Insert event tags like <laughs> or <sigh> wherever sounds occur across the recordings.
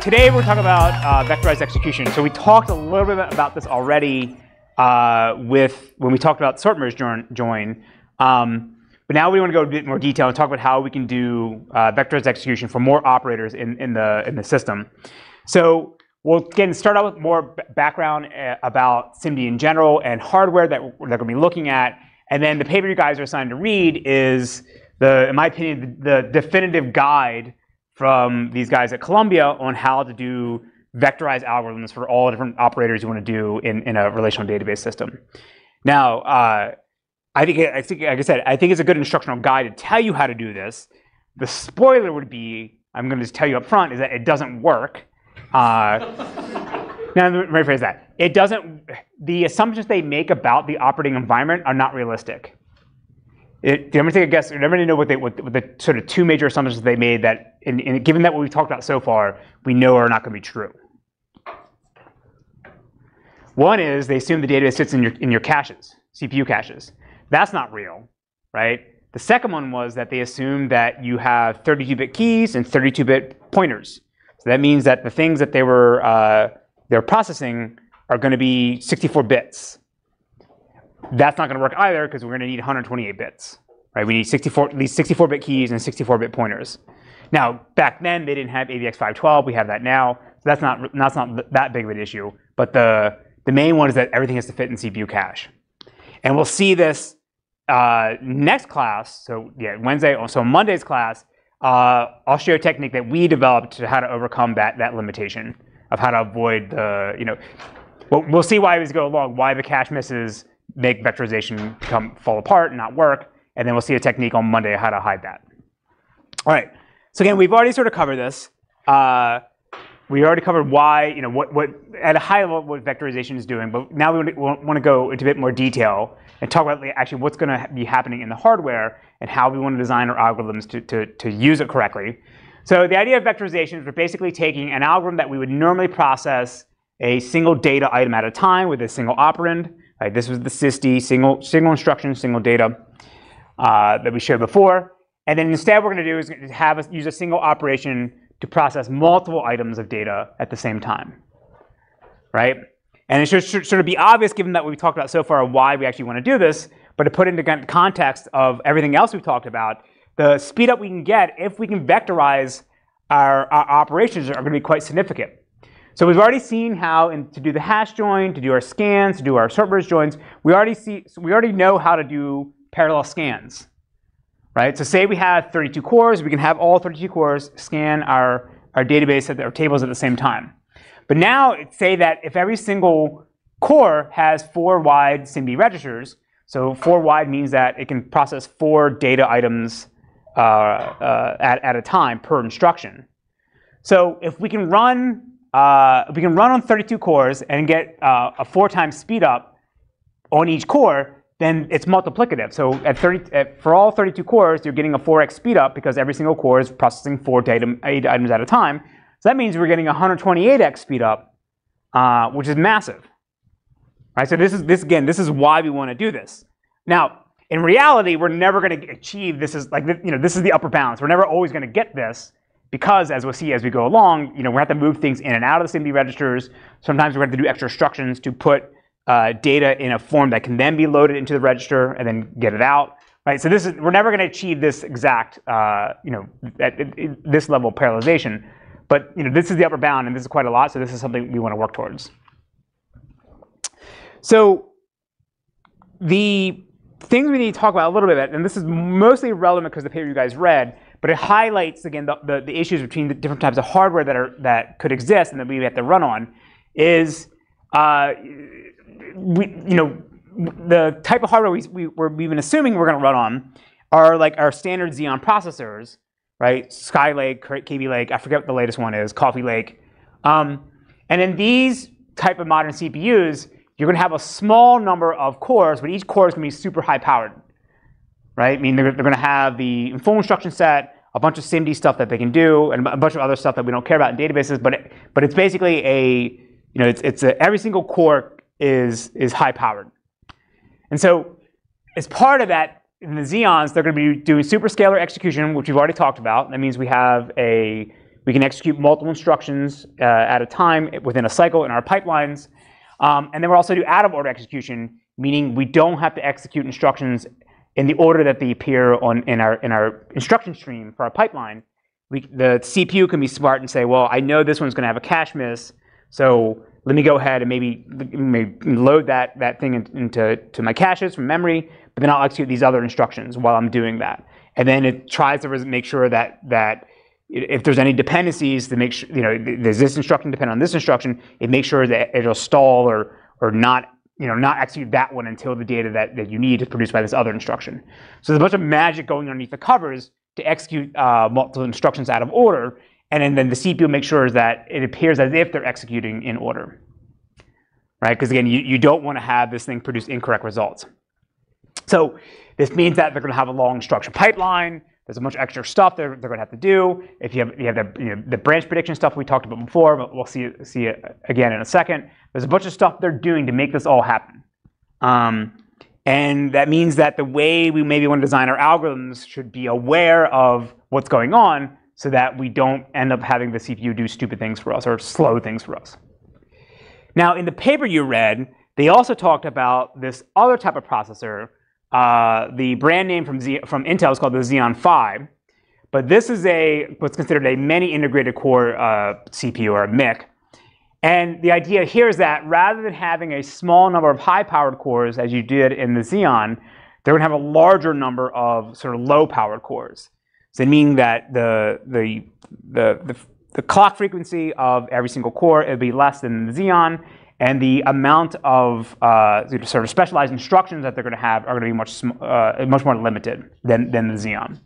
today we're talking about uh, vectorized execution. So we talked a little bit about this already uh, with when we talked about sort merge join. Um, but now we want to go a bit more detail and talk about how we can do uh, vectorized execution for more operators in, in, the, in the system. So we'll again start out with more background uh, about SIMD in general and hardware that we're going to be looking at. And then the paper you guys are assigned to read is, the, in my opinion, the, the definitive guide from these guys at Columbia on how to do vectorized algorithms for all different operators you want to do in, in a relational database system. Now, uh, I think, I think, like I said, I think it's a good instructional guide to tell you how to do this. The spoiler would be, I'm going to just tell you up front, is that it doesn't work. Uh, <laughs> now, let me rephrase that. It doesn't, the assumptions they make about the operating environment are not realistic. It, do you ever take a guess? Do you ever know what, they, what, what, the sort of two major assumptions they made that, in, in, given that what we've talked about so far, we know are not going to be true? One is they assume the database sits in your, in your caches, CPU caches. That's not real, right? The second one was that they assumed that you have 32-bit keys and 32-bit pointers. So that means that the things that they were uh, they're processing are going to be 64 bits. That's not going to work either because we're going to need 128 bits. Right? We need 64, at least 64-bit keys and 64-bit pointers. Now, back then, they didn't have AVX512. We have that now. So that's not, that's not that big of an issue. But the, the main one is that everything has to fit in CPU cache. And we'll see this uh, next class. So yeah, Wednesday, so Monday's class, uh, I'll you a technique that we developed to how to overcome that, that limitation of how to avoid the, you know, we'll, we'll see why as we go along, why the cache misses make vectorization come fall apart and not work. And then we'll see a technique on Monday how to hide that. All right. So again, we've already sort of covered this. Uh, we already covered why, you know, what, what at a high level what vectorization is doing, but now we want to go into a bit more detail and talk about actually what's going to be happening in the hardware and how we want to design our algorithms to, to, to use it correctly. So the idea of vectorization is we're basically taking an algorithm that we would normally process a single data item at a time with a single operand, Right, this was the SISD, single, single instruction, single data uh, that we showed before. And then instead what we're going to do is have a, use a single operation to process multiple items of data at the same time. Right? And it should, should sort of be obvious given that we've talked about so far why we actually want to do this, but to put into context of everything else we've talked about, the speed up we can get if we can vectorize our, our operations are going to be quite significant. So we've already seen how in, to do the hash join, to do our scans, to do our merge joins. We already see, so we already know how to do parallel scans, right? So say we have 32 cores, we can have all 32 cores scan our, our database at the, our tables at the same time. But now say that if every single core has four wide SIMD registers, so four wide means that it can process four data items uh, uh, at, at a time per instruction. So if we can run uh, we can run on 32 cores and get uh, a four times speed up on each core, then it's multiplicative. So at 30, at, for all 32 cores, you're getting a 4x speed up because every single core is processing four data, eight items at a time. So that means we're getting 128x speed up, uh, which is massive. Right? So this is this again. This is why we want to do this. Now, in reality, we're never going to achieve this. Is like you know this is the upper balance. We're never always going to get this because as we'll see as we go along, you know, we have to move things in and out of the SIMD registers. Sometimes we have to do extra instructions to put uh, data in a form that can then be loaded into the register and then get it out. Right. So this is we're never going to achieve this exact, uh, you know, at, at, at this level of parallelization. But you know, this is the upper bound, and this is quite a lot. So this is something we want to work towards. So the things we need to talk about a little bit, and this is mostly relevant because the paper you guys read, but it highlights, again, the, the, the, issues between the different types of hardware that, are, that could exist and that we have to run on is, uh, we, you know, the type of hardware we, we, we've been assuming we're going to run on are like our standard Xeon processors, right? Skylake, Kaby Lake, I forget what the latest one is, Coffee Lake. Um, and in these type of modern CPUs, you're going to have a small number of cores, but each core is going to be super high powered right? I mean, they're, they're going to have the full instruction set, a bunch of SIMD stuff that they can do, and a bunch of other stuff that we don't care about in databases. But it, but it's basically a you know it's it's a, every single core is is high powered, and so as part of that in the Xeons, they're going to be doing superscalar execution, which we've already talked about. That means we have a We can execute multiple instructions uh, at a time within a cycle in our pipelines. Um, and then we'll also do out of order execution, meaning we don't have to execute instructions in the order that they appear on in our in our instruction stream for our pipeline. We, the CPU can be smart and say, well, I know this one's going to have a cache miss, so let me go ahead and maybe, maybe load that, that thing into to my caches from memory, but then I'll execute these other instructions while I'm doing that. And then it tries to make sure that, that if there's any dependencies to make sure, you know, does this instruction depend on this instruction, it makes sure that it'll stall or, or not, you know, not execute that one until the data that, that you need is produced by this other instruction. So there's a bunch of magic going underneath the covers to execute uh, multiple instructions out of order, and then, then the CPU makes sure that it appears as if they're executing in order. Right? Because again, you, you don't want to have this thing produce incorrect results. So this means that they're going to have a long instruction pipeline. There's a bunch of extra stuff they're, they're going to have to do. If you have, you have the, you know, the branch prediction stuff we talked about before, but we'll see, see it again in a second. There's a bunch of stuff they're doing to make this all happen. Um, and that means that the way we maybe want to design our algorithms should be aware of what's going on so that we don't end up having the CPU do stupid things for us or slow things for us. Now, in the paper you read, they also talked about this other type of processor. Uh, the brand name from, Z from Intel is called the Xeon Phi. But this is a what's considered a many integrated core uh, CPU or a MIC. And the idea here is that rather than having a small number of high-powered cores as you did in the Xeon, they're going to have a larger number of sort of low-powered cores. So meaning that the, the, the, the, the clock frequency of every single core it would be less than the Xeon, and the amount of uh, sort of specialized instructions that they're going to have are going to be much, uh, much more limited than, than the Xeon.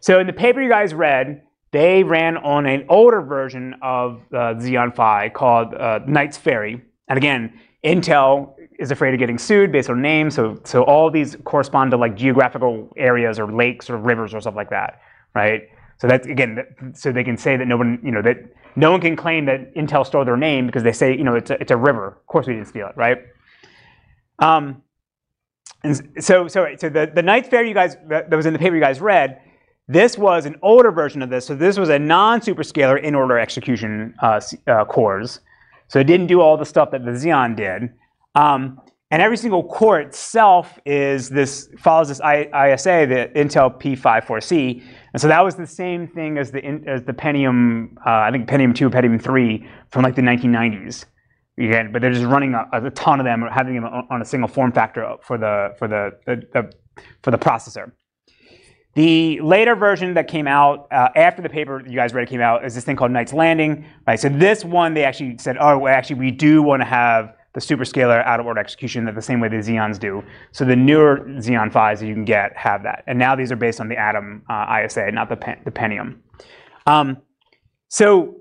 So in the paper you guys read, they ran on an older version of uh, Xeon Phi called uh, Knights Ferry. And again, Intel is afraid of getting sued based on names, so, so all these correspond to like geographical areas or lakes or rivers or stuff like that right? So that's again, so they can say that no one, you know, that no one can claim that Intel stole their name because they say, you know, it's a, it's a river. Of course, we didn't steal it, right? Um, and so, so, so the the Knights Ferry you guys that was in the paper you guys read, this was an older version of this. So this was a non-superscalar in-order execution uh, uh, cores. So it didn't do all the stuff that the Xeon did. Um, and every single core itself is this follows this ISA, the Intel P54C. And so that was the same thing as the as the Pentium, uh, I think Pentium 2, Pentium 3 from like the 1990s. Again, but they're just running a, a ton of them, or having them on a single form factor for the for the, the, the for the processor. The later version that came out uh, after the paper you guys read came out is this thing called Knights Landing. Right. So this one they actually said, oh, actually we do want to have the superscalar out-of-order execution that the same way the Xeons do. So the newer Xeon Phis that you can get have that. And now these are based on the Atom uh, ISA, not the, the Pentium. Um, so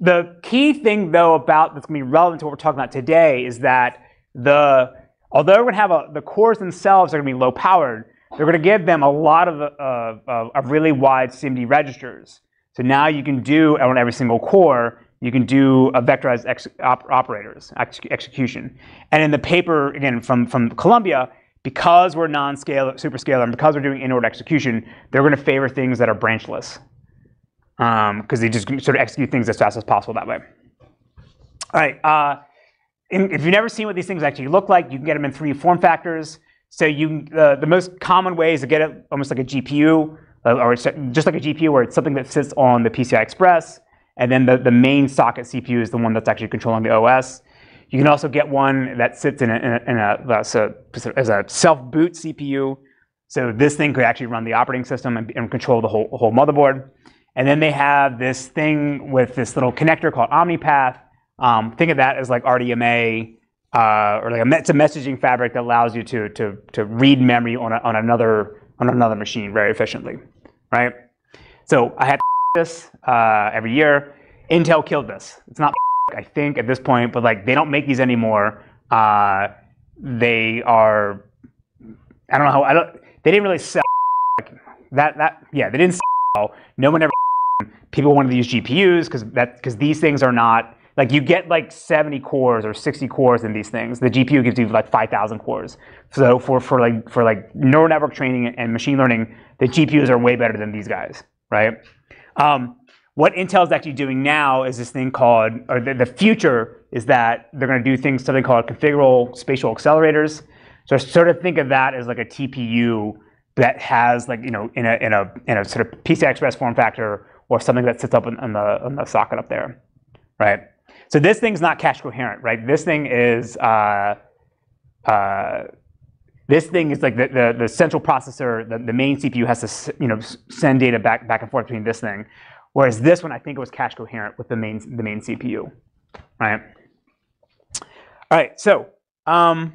the key thing, though, about that's going to be relevant to what we're talking about today is that the although we're going to have a, the cores themselves are going to be low powered, they're going to give them a lot of, uh, of really wide SIMD registers. So now you can do on every single core you can do a vectorized ex op operators ex execution. And in the paper, again, from, from Columbia, because we're non-scalar, superscalar, and because we're doing in-order execution, they're going to favor things that are branchless because um, they just sort of execute things as fast as possible that way. All right. Uh, in, if you've never seen what these things actually look like, you can get them in three form factors. So you, uh, the most common way is to get it almost like a GPU, uh, or just like a GPU, where it's something that sits on the PCI Express. And then the, the main socket CPU is the one that's actually controlling the OS. You can also get one that sits in a, in a, in a so, as a self-boot CPU. So this thing could actually run the operating system and, and, control the whole, whole motherboard. And then they have this thing with this little connector called OmniPath. Um, think of that as like RDMA, uh, or like a, it's a messaging fabric that allows you to, to, to read memory on, a, on, another, on another machine very efficiently, right? So I had this uh, every year. Intel killed this. It's not <laughs> I think at this point, but like they don't make these anymore. Uh, they are I don't know how I don't they didn't really sell like, that that yeah they didn't sell. No one ever <laughs> people wanted to use GPUs because that because these things are not like you get like 70 cores or 60 cores in these things. The GPU gives you like 5,000 cores. So for for like for like neural network training and machine learning, the GPUs are way better than these guys, right? Um, what Intel is actually doing now is this thing called, or the, the future is that they're going to do things something called configurable spatial accelerators. So sort of think of that as like a TPU that has like you know in a in a in a sort of PCI Express form factor or something that sits up in, in the in the socket up there, right? So this thing's not cache coherent, right? This thing is uh, uh, this thing is like the, the, the central processor, the, the main CPU has to you know send data back back and forth between this thing. Whereas this one, I think it was cache coherent with the main, the main CPU, right? All right, so, um,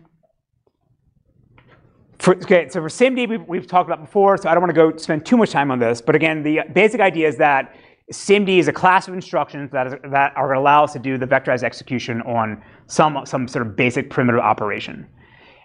for, okay, so for SIMD, we've, we've, talked about before, so I don't want to go spend too much time on this. But again, the basic idea is that SIMD is a class of instructions that, is, that are going to allow us to do the vectorized execution on some, some sort of basic primitive operation.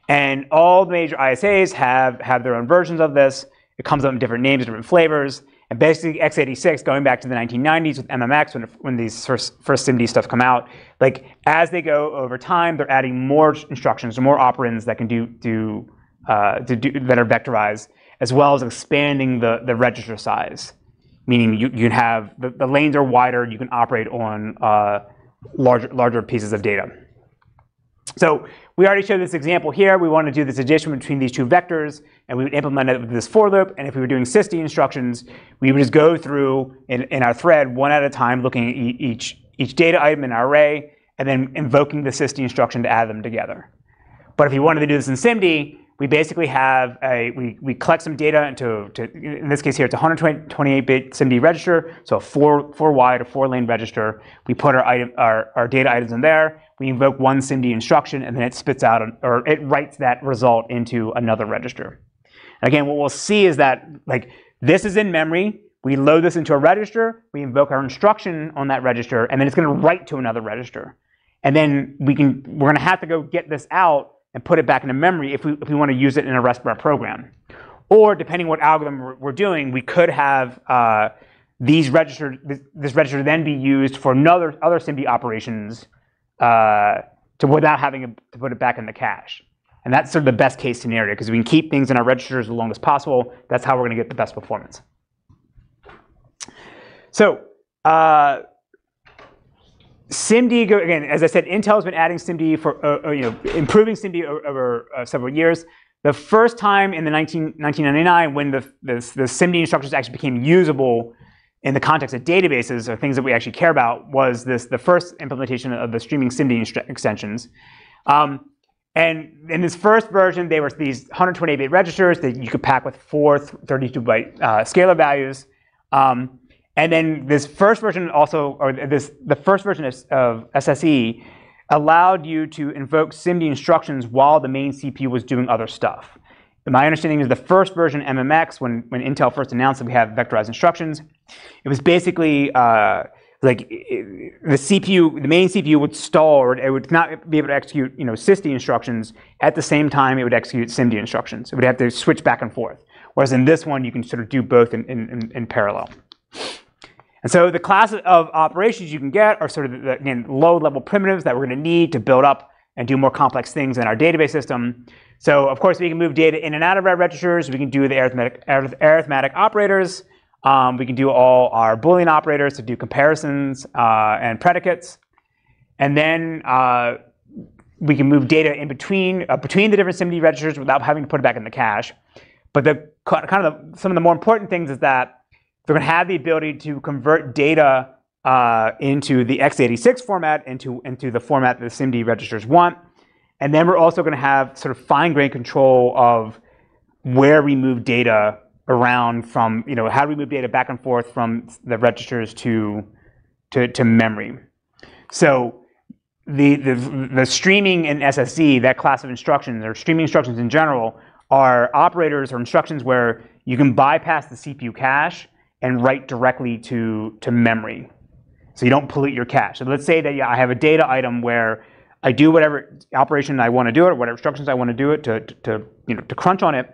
And all the major ISAs have, have their own versions of this. It comes up in different names, different flavors. And basically, x86, going back to the 1990s with MMX, when, when these first, first SIMD stuff come out, like as they go over time, they're adding more instructions, more operands that can do, do, uh, do, that are vectorized, as well as expanding the, the register size. Meaning you, you have, the, the lanes are wider, you can operate on uh, larger, larger pieces of data. So we already showed this example here. We want to do this addition between these two vectors, and we would implement it with this for loop. And if we were doing SISD instructions, we would just go through in, in our thread one at a time, looking at each, each data item in our array, and then invoking the SISD instruction to add them together. But if you wanted to do this in SIMD, we basically have a, we, we collect some data into, to, in this case here, it's a 128-bit SIMD register, so a four, four wide or four lane register. We put our, item, our, our data items in there, we invoke one SIMD instruction, and then it spits out, or it writes that result into another register. Again, what we'll see is that like this is in memory, we load this into a register, we invoke our instruction on that register, and then it's going to write to another register. And then we can, we're going to have to go get this out and put it back into memory if we, if we want to use it in a REST of our program. Or depending what algorithm we're, we're doing, we could have uh, these register, this, this, register then be used for another, other SIMD operations uh, to without having to put it back in the cache. And that's sort of the best case scenario because we can keep things in our registers as long as possible. That's how we're going to get the best performance. So uh, SIMD, again, as I said, Intel has been adding SIMD for, uh, uh, you know, improving SIMD over, over uh, several years. The first time in the 19, 1999 when the, the, the SIMD instructions actually became usable in the context of databases or things that we actually care about was this the first implementation of the streaming SIMD extensions. Um, and in this first version, they were these 128-bit registers that you could pack with four 32-byte uh, scalar values. Um, and then this first version also, or this the first version of, of SSE allowed you to invoke SIMD instructions while the main CPU was doing other stuff. My understanding is the first version MMX, when, when Intel first announced that we have vectorized instructions, it was basically uh, like the CPU, the main CPU would stall, or it would not be able to execute, you know, SISD instructions at the same time it would execute SIMD instructions. It would have to switch back and forth. Whereas in this one, you can sort of do both in, in, in parallel. And so the class of operations you can get are sort of the, again, low-level primitives that we're going to need to build up and do more complex things in our database system. So of course, we can move data in and out of our registers. We can do the arithmetic, arithmetic operators. Um, we can do all our Boolean operators to do comparisons uh, and predicates. And then uh, we can move data in between, uh, between the different SIMD registers without having to put it back in the cache. But the kind of the, some of the more important things is that they're going to have the ability to convert data uh, into the x86 format, into, into the format that the SIMD registers want. And then we're also going to have sort of fine-grained control of where we move data around from, you know, how do we move data back and forth from the registers to, to, to memory. So the, the, the streaming in SSE, that class of instructions, or streaming instructions in general, are operators or instructions where you can bypass the CPU cache and write directly to, to memory. So you don't pollute your cache. So let's say that yeah, I have a data item where I do whatever operation I want to do it, or whatever instructions I want to do it to, to, to, you know, to crunch on it.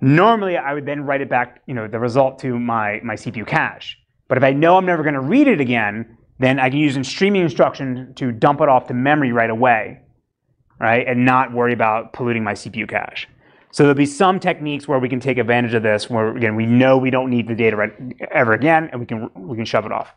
Normally, I would then write it back, you know, the result to my, my CPU cache. But if I know I'm never going to read it again, then I can use a streaming instruction to dump it off to memory right away, right, and not worry about polluting my CPU cache. So there'll be some techniques where we can take advantage of this, where again we know we don't need the data right, ever again, and we can we can shove it off.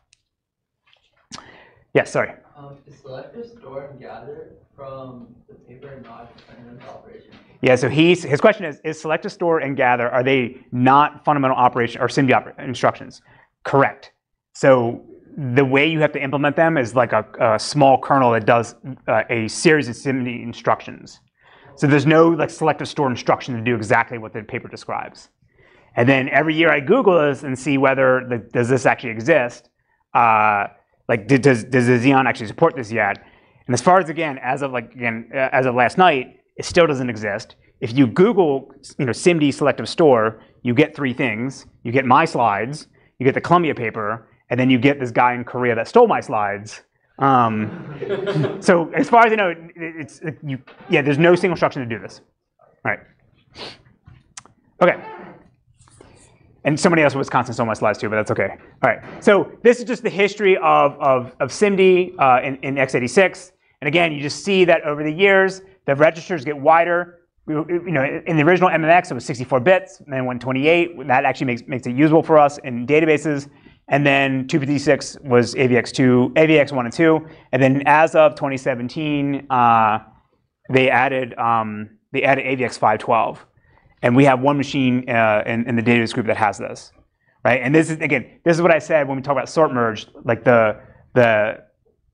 Yes, sorry. Um, is selector store and gather from the paper not fundamental operation? Yeah. So he's his question is: Is select to store and gather are they not fundamental operation or SIMD instructions? Correct. So the way you have to implement them is like a, a small kernel that does uh, a series of SIMD instructions. So there's no like selective store instruction to do exactly what the paper describes. And then every year I Google this and see whether the, does this actually exist. Uh, like does does the Xeon actually support this yet? And as far as again, as of like again uh, as of last night, it still doesn't exist. If you Google you know SIMD selective store, you get three things. You get my slides, you get the Columbia paper, and then you get this guy in Korea that stole my slides. Um, so as far as I know, it, it's it, you. Yeah, there's no single instruction to do this. All right. Okay. And somebody else in Wisconsin stole my slides too, but that's okay. All right. So this is just the history of, of, of SIMD uh, in, in x86. And again, you just see that over the years, the registers get wider. You know, in the original MMX, it was 64 bits, and then 128. That actually makes, makes it usable for us in databases. And then 256 was AVX2, AVX1 and 2. And then as of 2017, uh, they added um, they added AVX 512. And we have one machine uh, in, in, the database group that has this, right? And this is again, this is what I said when we talk about sort merge, like the the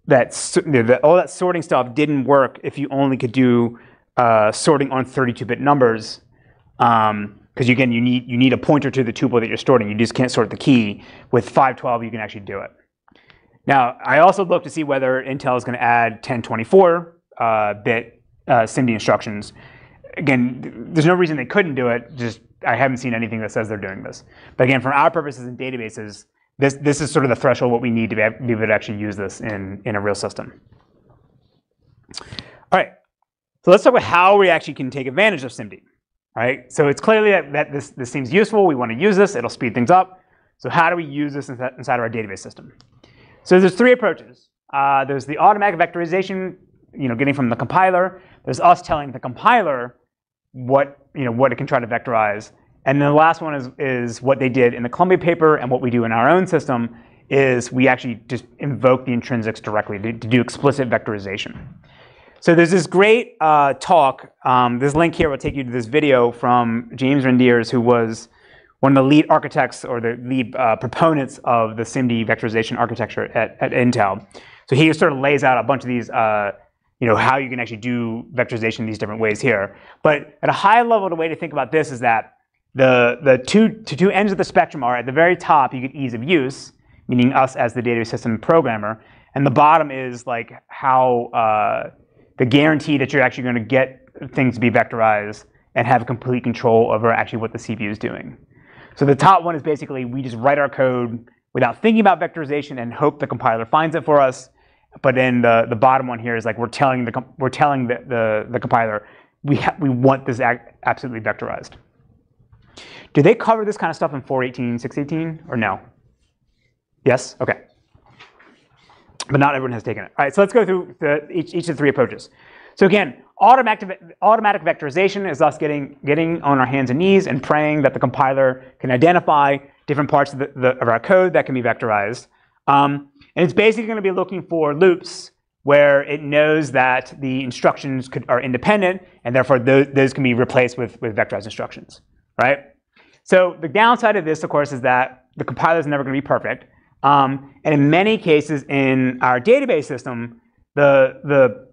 that the, all that sorting stuff didn't work if you only could do uh, sorting on 32-bit numbers. Um, because again, you need you need a pointer to the tuple that you're storing. You just can't sort the key. With 512, you can actually do it. Now, I also looked to see whether Intel is going to add 1024 uh, bit uh, SIMD instructions. Again, there's no reason they couldn't do it. Just I haven't seen anything that says they're doing this. But again, for our purposes in databases, this this is sort of the threshold what we need to be able to actually use this in in a real system. All right, so let's talk about how we actually can take advantage of SIMD right? So it's clearly that, that this, this seems useful. We want to use this. It'll speed things up. So how do we use this inside of our database system? So there's three approaches. Uh, there's the automatic vectorization, you know, getting from the compiler. There's us telling the compiler what, you know, what it can try to vectorize. And then the last one is, is what they did in the Columbia paper and what we do in our own system is we actually just invoke the intrinsics directly to, to do explicit vectorization. So there's this great uh, talk. Um, this link here will take you to this video from James Reinders, who was one of the lead architects or the lead uh, proponents of the SIMD vectorization architecture at, at, Intel. So he sort of lays out a bunch of these, uh, you know, how you can actually do vectorization these different ways here. But at a high level, the way to think about this is that the, the two, two ends of the spectrum are at the very top, you get ease of use, meaning us as the database system programmer. And the bottom is like how uh, the guarantee that you're actually going to get things to be vectorized and have complete control over actually what the CPU is doing. So the top one is basically we just write our code without thinking about vectorization and hope the compiler finds it for us. But then the, the bottom one here is like we're telling the we're telling the, the, the compiler we we want this absolutely vectorized. Do they cover this kind of stuff in 418, 618, or no? Yes? Okay but not everyone has taken it. All right, so let's go through the, each, each of the three approaches. So again, automatic, automatic vectorization is us getting, getting on our hands and knees and praying that the compiler can identify different parts of, the, the, of our code that can be vectorized. Um, and it's basically going to be looking for loops where it knows that the instructions could, are independent, and therefore those, those can be replaced with, with vectorized instructions, right? So the downside of this, of course, is that the compiler is never going to be perfect. Um, and in many cases in our database system, the, the,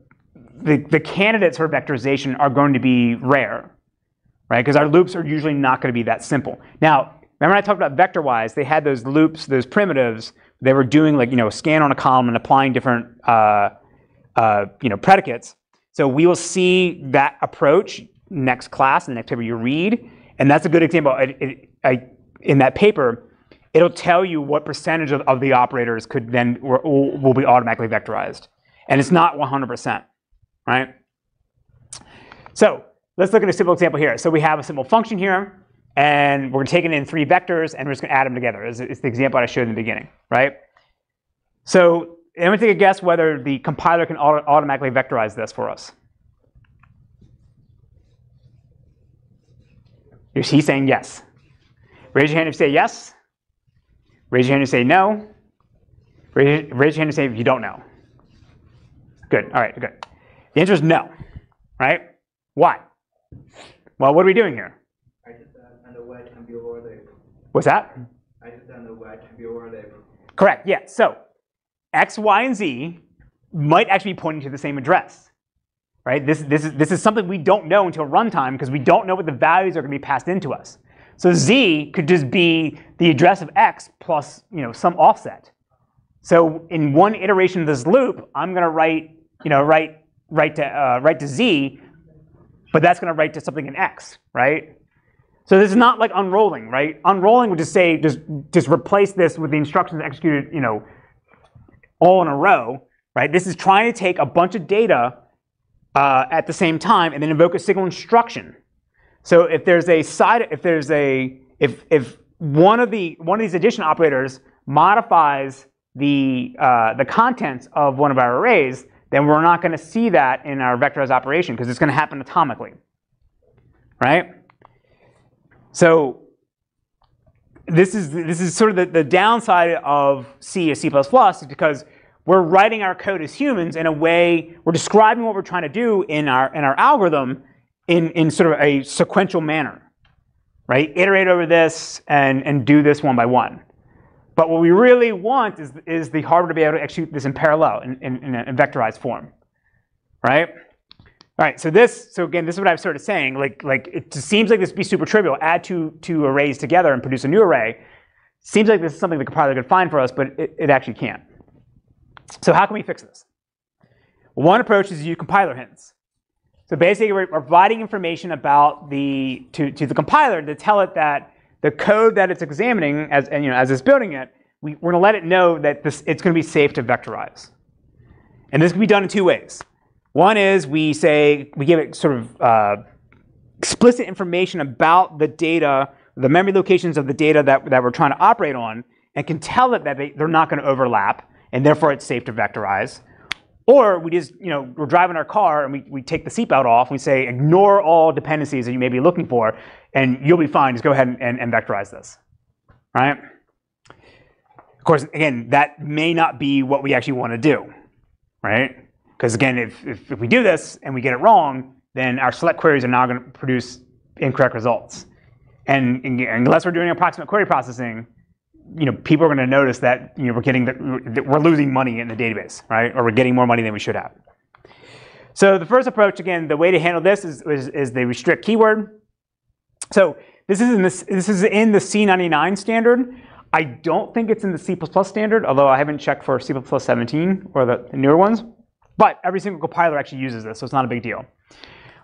the, the, candidates for vectorization are going to be rare, right? Because our loops are usually not going to be that simple. Now, remember I talked about Vectorwise, they had those loops, those primitives, they were doing like, you know, a scan on a column and applying different, uh, uh, you know, predicates. So we will see that approach next class, the next paper you read. And that's a good example. I, it, I, in that paper, it'll tell you what percentage of, of the operators could then will, will be automatically vectorized. And it's not 100%, right? So let's look at a simple example here. So we have a simple function here, and we're taking in three vectors, and we're just going to add them together. It's, it's the example I showed in the beginning, right? So going to take a guess whether the compiler can auto automatically vectorize this for us. Is he saying yes? Raise your hand if you say yes. Raise your hand you say no. Raise, raise your hand you say you don't know. Good. All right, good. The answer is no, right? Why? Well, what are we doing here? I did that and the y can be over. What's that? I did that the y can be over. Correct, yeah. So X, Y, and Z might actually be pointing to the same address, right? This, this, is, this is something we don't know until runtime because we don't know what the values are going to be passed into us. So Z could just be the address of X plus you know, some offset. So in one iteration of this loop, I'm going to write, you know, write, write, to, uh, write to Z, but that's going to write to something in X, right? So this is not like unrolling, right? Unrolling would just say, just, just replace this with the instructions executed, you know, all in a row, right? This is trying to take a bunch of data uh, at the same time and then invoke a single instruction. So if there's a side, if there's a, if, if one of the, one of these addition operators modifies the, uh, the contents of one of our arrays, then we're not going to see that in our vectorized operation because it's going to happen atomically, right? So this is, this is sort of the, the downside of C or C++ is because we're writing our code as humans in a way, we're describing what we're trying to do in our, in our algorithm in, in sort of a sequential manner, right? Iterate over this and, and do this one by one. But what we really want is, is the hardware to be able to execute this in parallel in, in, in a vectorized form, right? All right, so this, so again, this is what I was sort of saying. Like, like it just seems like this would be super trivial. Add two, two arrays together and produce a new array. Seems like this is something the compiler could find for us, but it, it actually can't. So how can we fix this? One approach is to use compiler hints. So basically, we're providing information about the to, to the compiler to tell it that the code that it's examining as and, you know as it's building it, we, we're going to let it know that this it's going to be safe to vectorize. And this can be done in two ways. One is we say we give it sort of uh, explicit information about the data, the memory locations of the data that, that we're trying to operate on, and can tell it that they, they're not going to overlap, and therefore it's safe to vectorize. Or we just, you know, we're driving our car and we, we take the seatbelt off. We say, ignore all dependencies that you may be looking for, and you'll be fine. Just go ahead and, and, and vectorize this, right? Of course, again, that may not be what we actually want to do, right? Because again, if, if, if, we do this and we get it wrong, then our select queries are now going to produce incorrect results. And, and unless we're doing approximate query processing, you know, people are going to notice that you know we're getting the, that we're losing money in the database, right? Or we're getting more money than we should have. So the first approach, again, the way to handle this is, is, is the restrict keyword. So this is in this this is in the C99 standard. I don't think it's in the C++ standard, although I haven't checked for C++ 17 or the newer ones. But every single compiler actually uses this, so it's not a big deal.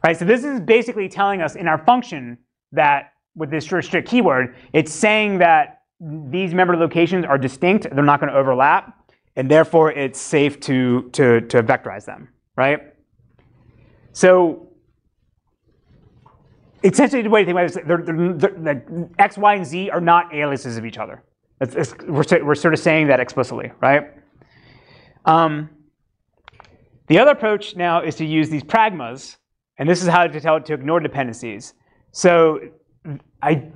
Right, so this is basically telling us in our function that with this restrict keyword, it's saying that these member locations are distinct, they're not going to overlap, and therefore it's safe to, to, to vectorize them, right? So essentially the way to think about it is they're, they're, they're, X, Y, and Z are not aliases of each other. It's, it's, we're, we're sort of saying that explicitly, right? Um, the other approach now is to use these pragmas, and this is how to tell it to ignore dependencies. So I,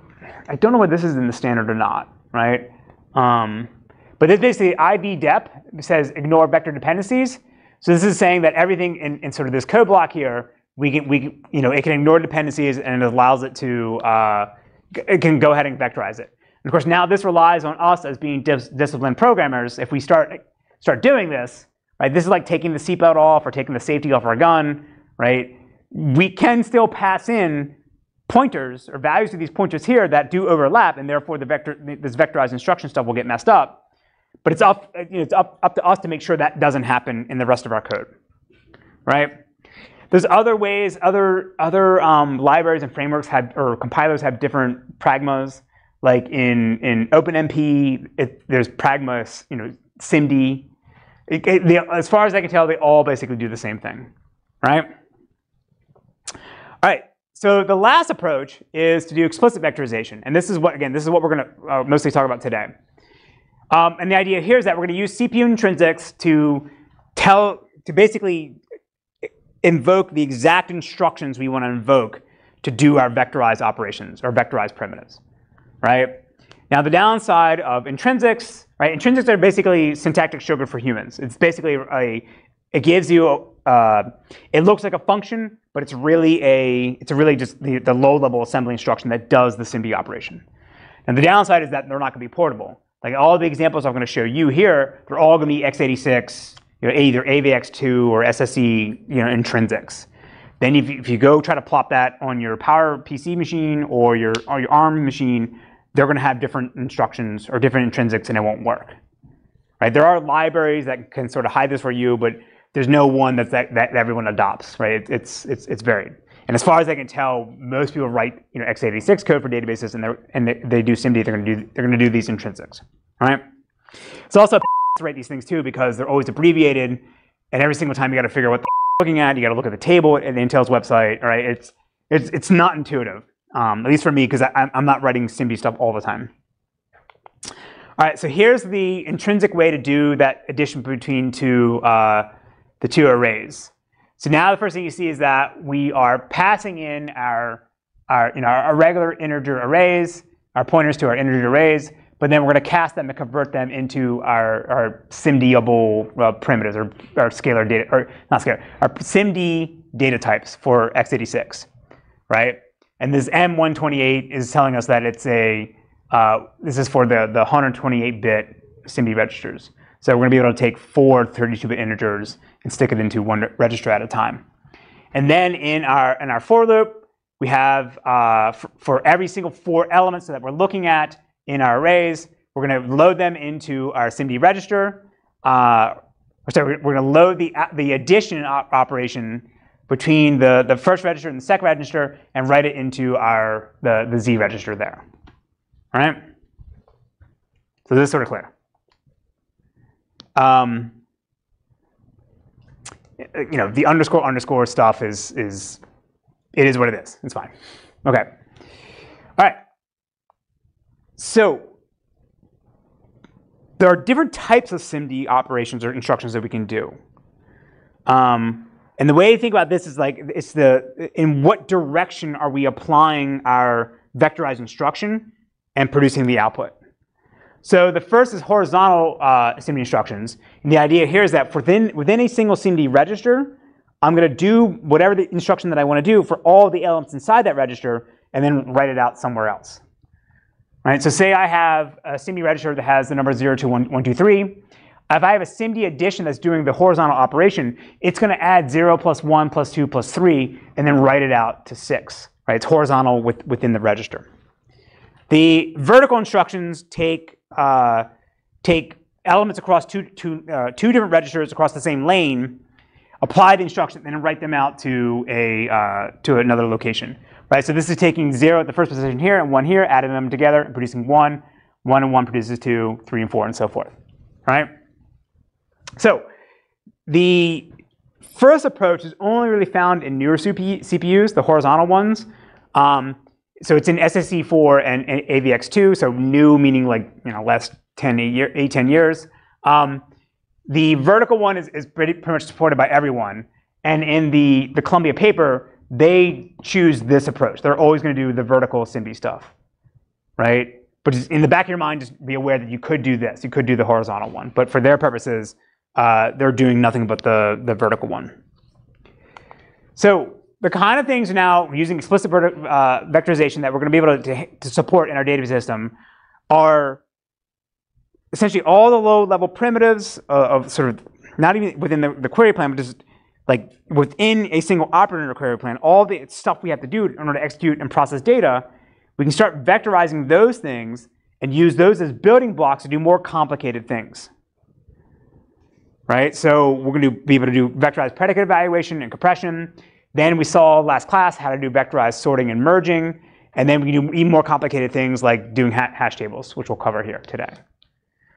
I don't know whether this is in the standard or not, right? Um, but this basically IVDEP says ignore vector dependencies. So this is saying that everything in, in sort of this code block here, we can, we, you know, it can ignore dependencies and it allows it to, uh, it can go ahead and vectorize it. And of course, now this relies on us as being dis disciplined programmers. If we start, start doing this, right, this is like taking the seatbelt off or taking the safety off our gun, right? We can still pass in pointers or values to these pointers here that do overlap, and therefore the vector, this vectorized instruction stuff will get messed up. But it's up, you know, it's up, up to us to make sure that doesn't happen in the rest of our code, right? There's other ways, other other um, libraries and frameworks have or compilers have different pragmas. Like in in OpenMP, it, there's pragmas, you know, SIMD. It, it, they, as far as I can tell, they all basically do the same thing, right? All right. So the last approach is to do explicit vectorization. And this is what, again, this is what we're going to uh, mostly talk about today. Um, and the idea here is that we're going to use CPU intrinsics to tell, to basically invoke the exact instructions we want to invoke to do our vectorized operations or vectorized primitives, right? Now the downside of intrinsics, right? Intrinsics are basically syntactic sugar for humans. It's basically a, it gives you, uh, it looks like a function, but it's really a, it's a really just the, the low-level assembly instruction that does the SIMD operation. And the downside is that they're not going to be portable. Like all the examples I'm going to show you here, they're all going to be x86, you know, either AVX2 or SSE, you know, intrinsics. Then if you, if you go try to plop that on your Power PC machine or your, or your ARM machine, they're going to have different instructions or different intrinsics and it won't work. Right? There are libraries that can sort of hide this for you, but there's no one that, that, that everyone adopts, right? It, it's, it's, it's varied. And as far as I can tell, most people write you know, x86 code for databases and, they and they, they do SIMD, they're going to do, they're going to do these intrinsics. All right? It's also <laughs> to write these things too because they're always abbreviated and every single time you got to figure out what the <laughs> looking at, you got to look at the table at Intel's website, all right? It's, it's, it's not intuitive, um, at least for me because I'm not writing SIMD stuff all the time. All right, so here's the intrinsic way to do that addition between two, uh, the two arrays. So now the first thing you see is that we are passing in our, our, you know, our regular integer arrays, our pointers to our integer arrays, but then we're going to cast them and convert them into our, our SIMD-able uh, primitives or, or scalar data, or not scalar, our SIMD data types for x86, right? And this M128 is telling us that it's a, uh, this is for the, the 128-bit SIMD registers. So we're going to be able to take four 32-bit integers and stick it into one register at a time. And then in our, in our for loop, we have uh, for, every single four elements that we're looking at in our arrays, we're going to load them into our SIMD register. Uh, so we're going to load the, the addition op operation between the, the first register and the second register and write it into our the, the Z register there. All right? So this is sort of clear. Um, you know, the underscore underscore stuff is, is, it is what it is. It's fine. Okay. All right. So there are different types of SIMD operations or instructions that we can do. Um, and the way to think about this is like, it's the, in what direction are we applying our vectorized instruction and producing the output? So the first is horizontal uh, SIMD instructions. And the idea here is that within, within a single SIMD register, I'm going to do whatever the instruction that I want to do for all the elements inside that register and then write it out somewhere else. Right? So say I have a SIMD register that has the number 0 to 1, 1 2, 3. If I have a SIMD addition that's doing the horizontal operation, it's going to add 0 plus 1 plus 2 plus 3 and then write it out to 6. Right? It's horizontal with, within the register. The vertical instructions take uh, take elements across two, two, uh, two different registers across the same lane, apply the instruction, and then write them out to, a, uh, to another location. Right? So this is taking zero at the first position here and one here, adding them together and producing one. One and one produces two, three and four, and so forth. Right? So the first approach is only really found in newer CPUs, the horizontal ones. Um, so it's in SSE4 and, and AVX2, so new meaning like you know last 10, 8, year, 8 10 years. Um, the vertical one is, is pretty, pretty much supported by everyone. And in the, the Columbia paper, they choose this approach. They're always going to do the vertical SIMD stuff, right? But in the back of your mind, just be aware that you could do this. You could do the horizontal one. But for their purposes, uh, they're doing nothing but the, the vertical one. So the kind of things now using explicit uh, vectorization that we're going to be able to, to support in our database system are essentially all the low-level primitives uh, of sort of not even within the, the, query plan, but just like within a single operator query plan, all the stuff we have to do in order to execute and process data, we can start vectorizing those things and use those as building blocks to do more complicated things. Right? So we're going to be able to do vectorized predicate evaluation and compression. Then we saw last class how to do vectorized sorting and merging. And then we can do even more complicated things like doing hash tables, which we'll cover here today.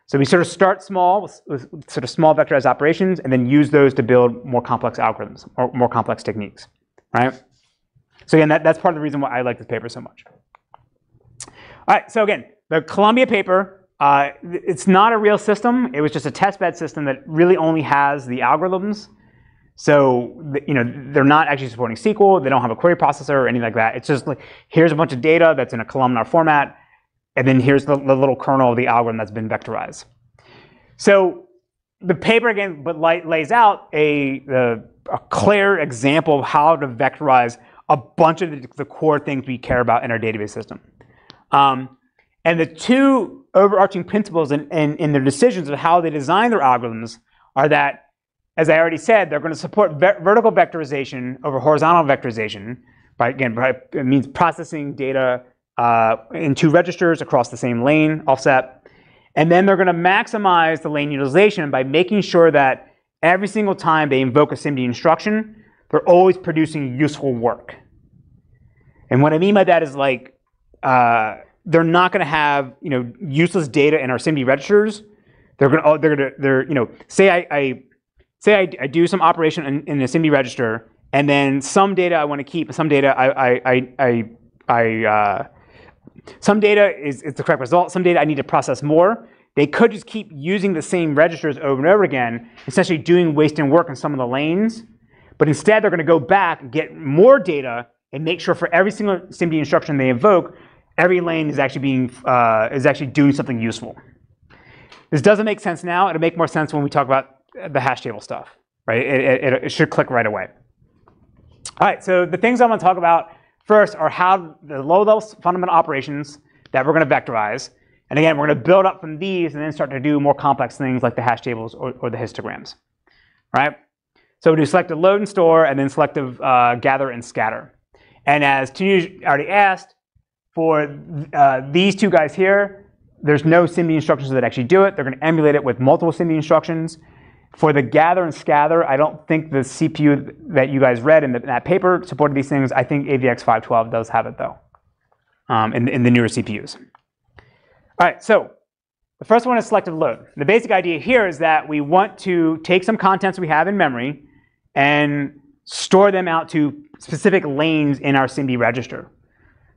So we sort of start small with, with, sort of small vectorized operations and then use those to build more complex algorithms or more complex techniques, right? So again, that, that's part of the reason why I like this paper so much. All right, so again, the Columbia paper, uh, it's not a real system. It was just a testbed system that really only has the algorithms So you know they're not actually supporting SQL. They don't have a query processor or anything like that. It's just like here's a bunch of data that's in a columnar format, and then here's the, the little kernel of the algorithm that's been vectorized. So the paper again, but lays out a, a, a, clear example of how to vectorize a bunch of the, the core things we care about in our database system. Um, and the two overarching principles in, in, in, their decisions of how they design their algorithms are that, as I already said, they're going to support ve vertical vectorization over horizontal vectorization. By, again, by, it means processing data uh, in two registers across the same lane offset. And then they're going to maximize the lane utilization by making sure that every single time they invoke a SIMD instruction, they're always producing useful work. And what I mean by that is like, uh, they're not going to have you know useless data in our SIMD registers. They're going to oh, they're going to they're you know say I, I say I, I, do some operation in, in, a SIMD register, and then some data I want to keep, some data I I I I, uh, some data is, is the correct result. Some data I need to process more. They could just keep using the same registers over and over again, essentially doing wasting work in some of the lanes. But instead, they're going to go back and get more data and make sure for every single SIMD instruction they invoke, every lane is actually being uh, is actually doing something useful. This doesn't make sense now. It'll make more sense when we talk about the hash table stuff, right? It, it, it should click right away. All right, so the things I want to talk about first are how the low-level fundamental operations that we're going to vectorize. And again, we're going to build up from these and then start to do more complex things like the hash tables or, or the histograms, right? So we do selective load and store and then selective uh, gather and scatter. And as Tanuj already asked, for uh, these two guys here, there's no SIMD instructions that actually do it. They're going to emulate it with multiple SIMD instructions. For the gather and scatter, I don't think the CPU that you guys read in, the, in that paper supported these things. I think AVX 512 does have it though, um, in, in the newer CPUs. All right, so the first one is selective load. The basic idea here is that we want to take some contents we have in memory and store them out to specific lanes in our SIMD register.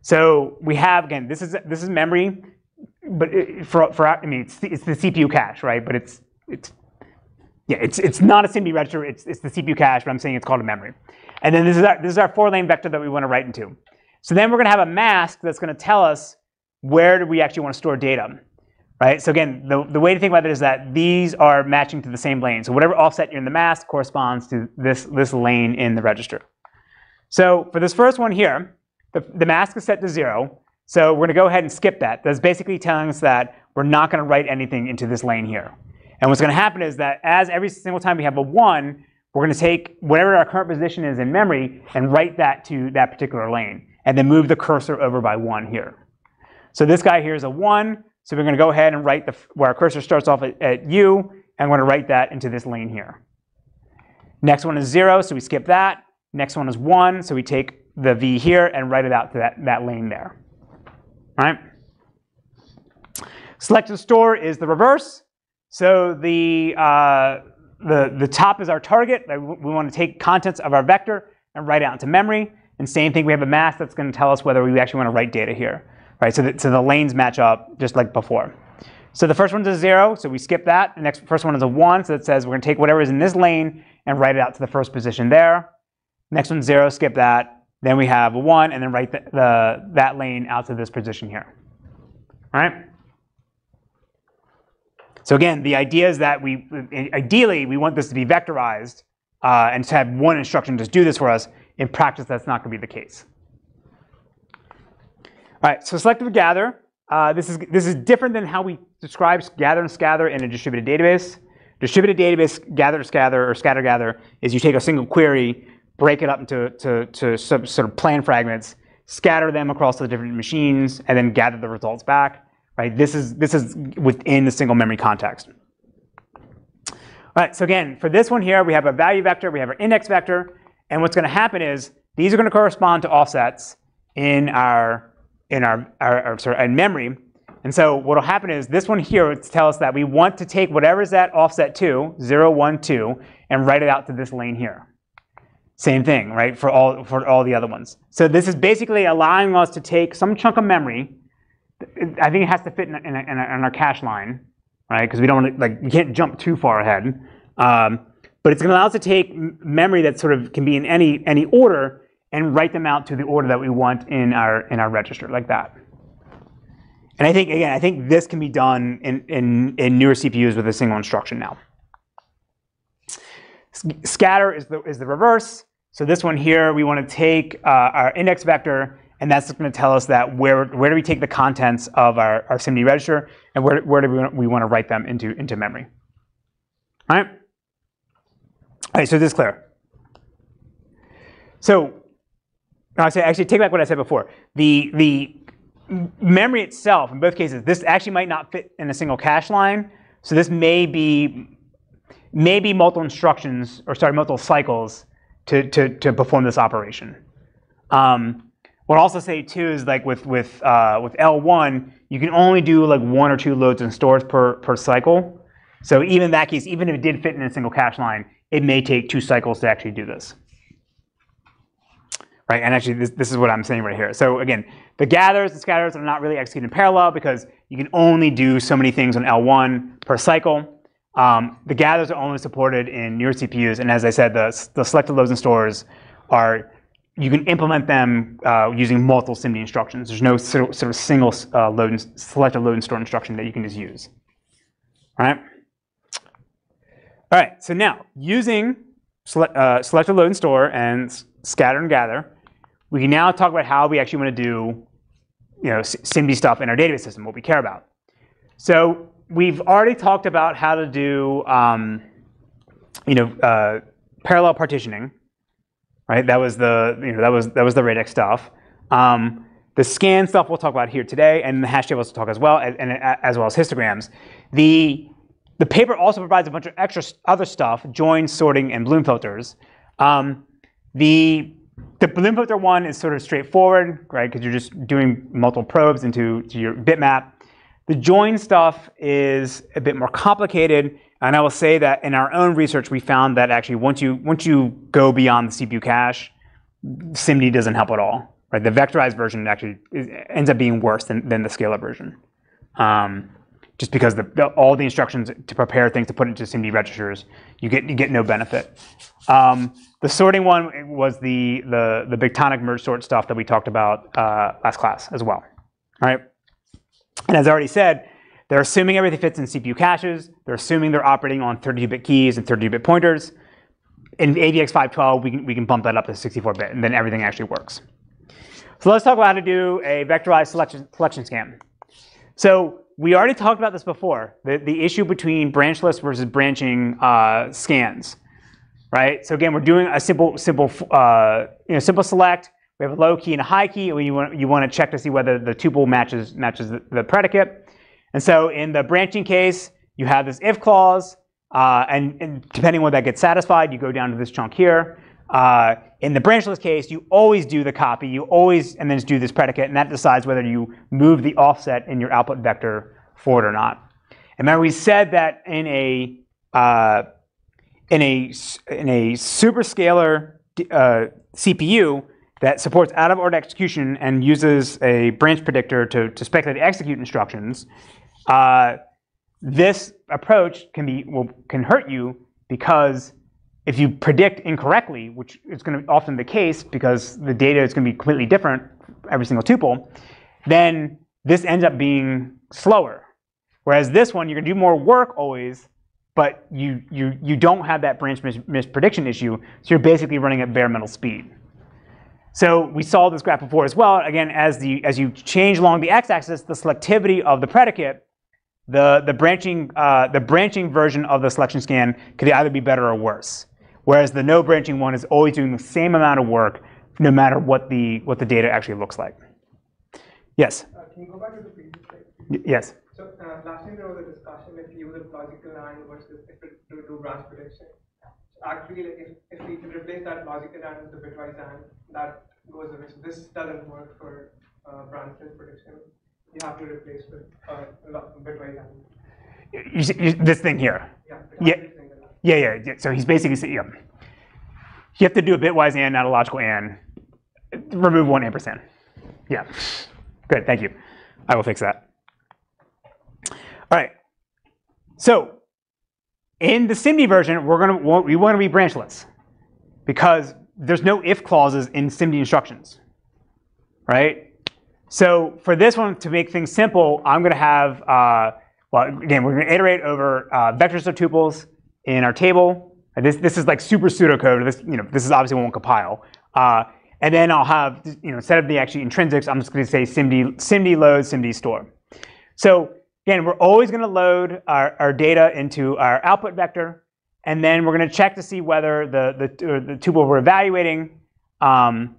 So we have, again, this is, this is memory, but it, for, for, I mean, it's, it's the CPU cache, right? But it's, it's yeah, it's, it's not a SIMD register, it's, it's the CPU cache, but I'm saying it's called a memory. And then this is our, this is our four lane vector that we want to write into. So then we're going to have a mask that's going to tell us where do we actually want to store data, right? So again, the, the way to think about it is that these are matching to the same lane. So whatever offset you're in the mask corresponds to this, this lane in the register. So for this first one here, the, the mask is set to zero. So we're going to go ahead and skip that. That's basically telling us that we're not going to write anything into this lane here. And what's going to happen is that as every single time we have a 1, we're going to take whatever our current position is in memory and write that to that particular lane, and then move the cursor over by 1 here. So this guy here is a 1, so we're going to go ahead and write the, where our cursor starts off at, at U, and we're going to write that into this lane here. Next one is 0, so we skip that. Next one is 1, so we take the V here and write it out to that, that lane there. All right? Selective store is the reverse. So the, uh, the, the top is our target. We want to take contents of our vector and write it out into memory. And same thing, we have a mask that's going to tell us whether we actually want to write data here. Right? So, so the lanes match up just like before. So the first one's a zero, so we skip that. The next first one is a one, so it says we're going to take whatever is in this lane and write it out to the first position there. Next one's zero, skip that. Then we have a 1, and then write the, the, that lane out to this position here. All right? So again, the idea is that we, ideally, we want this to be vectorized uh, and to have one instruction just do this for us. In practice, that's not going to be the case. All right, so selective gather. Uh, this, is, this is different than how we describe gather and scatter in a distributed database. Distributed database gather scatter or scatter gather is you take a single query break it up into to, to sort of plan fragments, scatter them across the different machines, and then gather the results back. Right? This is this is within the single memory context. All right, so again, for this one here, we have a value vector, we have our index vector, and what's going to happen is these are going to correspond to offsets in our in our, our, our sorry, in memory. And so what will happen is this one here will tell us that we want to take whatever is that offset to, 0, 1, 2, and write it out to this lane here. Same thing, right, for all, for all the other ones. So this is basically allowing us to take some chunk of memory. I think it has to fit in, in, in our cache line, right, because we don't want to, like, you can't jump too far ahead. Um, but it's going to allow us to take memory that sort of can be in any any order and write them out to the order that we want in our in our register like that. And I think again, I think this can be done in in, in newer CPUs with a single instruction now. Scatter is the is the reverse. So this one here, we want to take uh, our index vector, and that's going to tell us that where where do we take the contents of our, our SIMD register, and where where do we want, we want to write them into into memory. All right. All right. So this is clear. So I say actually take back what I said before. The the memory itself, in both cases, this actually might not fit in a single cache line. So this may be maybe multiple instructions, or sorry, multiple cycles to, to, to perform this operation. Um, what I'll also say too is like with with uh, with L1, you can only do like one or two loads and stores per per cycle. So even in that case, even if it did fit in a single cache line, it may take two cycles to actually do this. Right, and actually this, this is what I'm saying right here. So again, the gathers and scatters are not really executed in parallel because you can only do so many things on L1 per cycle. Um, the gathers are only supported in newer CPUs, and as I said, the, the selected loads and stores are you can implement them uh, using multiple SIMD instructions. There's no sort of, single uh, load and, selected load and store instruction that you can just use. All right. All right. So now using select, uh, selected load and store and scatter and gather, we can now talk about how we actually want to do, you know, SIMD stuff in our database system, what we care about. So we've already talked about how to do, um, you know, uh, parallel partitioning, right? That was the, you know, that was that was the radix stuff. Um, the scan stuff we'll talk about here today, and the hash tables we'll talk as well, and, and as well as histograms. The the paper also provides a bunch of extra other stuff, joins, sorting, and Bloom filters. Um, the the Bloom filter one is sort of straightforward, right? Because you're just doing multiple probes into your bitmap. The join stuff is a bit more complicated, and I will say that in our own research, we found that actually once you once you go beyond the CPU cache, SIMD doesn't help at all. Right, the vectorized version actually is, ends up being worse than, than the scalar version, um, just because the, the, all the instructions to prepare things to put into SIMD registers, you get you get no benefit. Um, the sorting one was the the the bitonic merge sort stuff that we talked about uh, last class as well. All right. And as I already said, they're assuming everything fits in CPU caches. They're assuming they're operating on 32-bit keys and 32-bit pointers. In AVX 512, we can, we can bump that up to 64-bit, and then everything actually works. So let's talk about how to do a vectorized selection, selection scan. So we already talked about this before, the, the issue between branchless versus branching uh, scans, right? So again, we're doing a simple, simple, uh, you know, simple select. We have a low key and a high key, and you want, you want to check to see whether the tuple matches, matches the, the predicate. And so in the branching case, you have this if clause, uh, and, and, depending on when that gets satisfied, you go down to this chunk here. Uh, in the branchless case, you always do the copy, you always, and then do this predicate, and that decides whether you move the offset in your output vector forward or not. And remember, we said that in a uh, in a in a superscalar uh, CPU, that supports out of order execution and uses a branch predictor to, to speculatively execute instructions, uh, this approach can be can hurt you because if you predict incorrectly, which is going to be often the case because the data is going to be completely different every single tuple, then this ends up being slower. Whereas this one, you're going to do more work always, but you you you don't have that branch mis misprediction issue, so you're basically running at bare metal speed. So we saw this graph before as well. Again, as, the, as you change along the x-axis, the selectivity of the predicate, the, the, branching, uh, the branching version of the selection scan could either be better or worse. Whereas the no branching one is always doing the same amount of work no matter what the, what the data actually looks like. Yes? Uh, can you go back to the previous slide? yes. So uh, last time there was a discussion if you use a logical AND versus if it to do branch prediction actually, like if, if we can replace that logical AND with the bitwise AND, that goes away. So this doesn't work for uh, branchless prediction. You have to replace with uh, bitwise AND. You, you, this thing here. Yeah. Yeah. yeah. Yeah, yeah. So he's basically saying, yeah. You have to do a bitwise AND, not a logical AND. Remove one ampersand. Yeah. Good. Thank you. I will fix that. All right. So in the SIMD version, we're gonna we want to be branchless because there's no if clauses in SIMD instructions, right? So for this one, to make things simple, I'm going to have, uh, well, again, we're going to iterate over uh, vectors of tuples in our table. This, this is like super pseudocode. This, you know, this is obviously won't compile. Uh, and then I'll have, you know, instead of the actually intrinsics, I'm just going to say SIMD, SIMD load, SIMD store. So again, we're always going to load our, our data into our output vector. And then we're going to check to see whether the, the, the tuple we're evaluating um,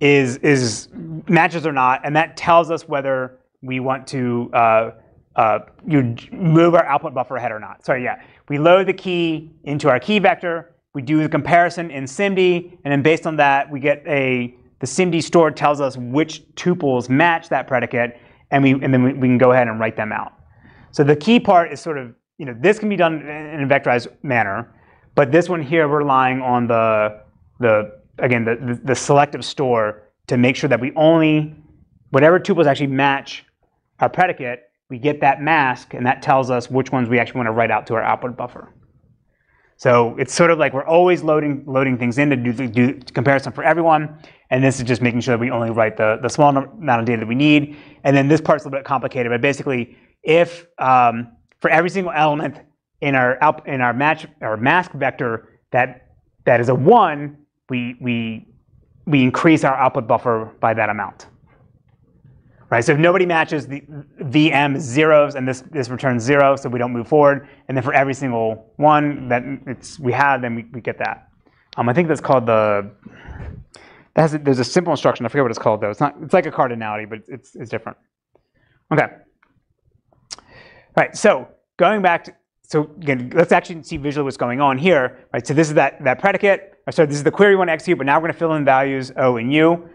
is, is matches or not, and that tells us whether we want to uh, uh, you move our output buffer ahead or not. Sorry, yeah. We load the key into our key vector, we do the comparison in SIMD, and then based on that, we get a, the SIMD store tells us which tuples match that predicate, and, we, and then we, we can go ahead and write them out. So the key part is sort of, you know, this can be done in a vectorized manner, but this one here, we're relying on the, the again, the, the, selective store to make sure that we only, whatever tuples actually match our predicate, we get that mask, and that tells us which ones we actually want to write out to our output buffer. So it's sort of like we're always loading loading things in to do, the do comparison for everyone, and this is just making sure that we only write the, the small amount of data that we need. And then this part's a little bit complicated, but basically, if um, for every single element in our in our match our mask vector that that is a one, we, we, we increase our output buffer by that amount. Right, so if nobody matches the VM zeros and this, this returns zero, so we don't move forward, and then for every single one that it's, we have, then we, we get that. Um, I think that's called the, that has a, there's a simple instruction, I forget what it's called though. It's not, it's like a cardinality, but it's, it's different. Okay. All right, so going back to, so again, let's actually see visually what's going on here. Right, so this is that, that predicate, so this is the query we want to execute, but now we're going to fill in values O and U.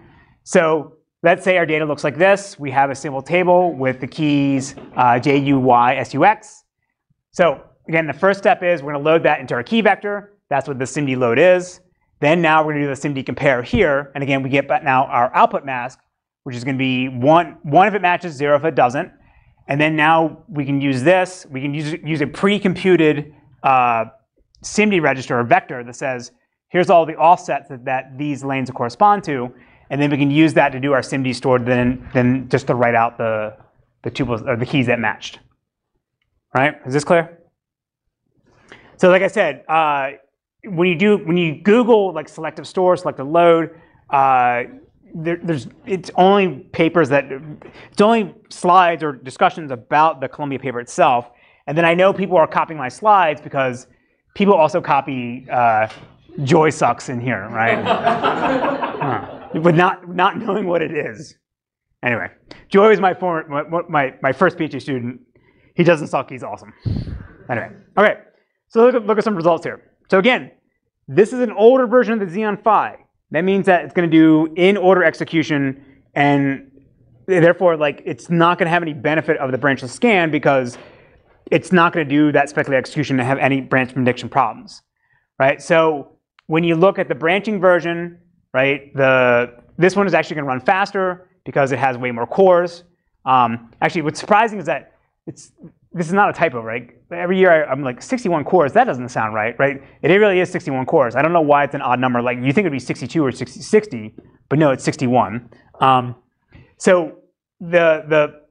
So let's say our data looks like this. We have a simple table with the keys uh, J, U, Y, S, U, X. So again, the first step is we're going to load that into our key vector. That's what the SIMD load is. Then now we're going to do the SIMD compare here. And again, we get now our output mask, which is going to be one, one if it matches, zero if it doesn't. And then now we can use this. We can use, use a pre-computed uh, SIMD register or vector that says, here's all the offsets that, that these lanes correspond to. And then we can use that to do our SIMD store, then, then just to write out the, the tuples or the keys that matched. Right? Is this clear? So like I said, uh, when you do when you Google like selective store, selective load, uh, there, there's it's only papers that it's only slides or discussions about the Columbia paper itself. And then I know people are copying my slides because people also copy uh, joy sucks in here, right? <laughs> huh. But not not knowing what it is. Anyway, Joy was my former my, my, my first PhD student. He doesn't suck. He's awesome. Anyway, okay. So look at, look at some results here. So again, this is an older version of the Xeon Phi. That means that it's going to do in order execution and therefore like it's not going to have any benefit of the branchless scan because it's not going to do that speculative execution and have any branch prediction problems, right? So when you look at the branching version, right, the this one is actually going to run faster because it has way more cores. Um, actually, what's surprising is that it's this is not a typo, right? Every year I, am like 61 cores. That doesn't sound right, right? It really is 61 cores. I don't know why it's an odd number. Like you think it'd be 62 or 60, 60 but no, it's 61. Um, so the the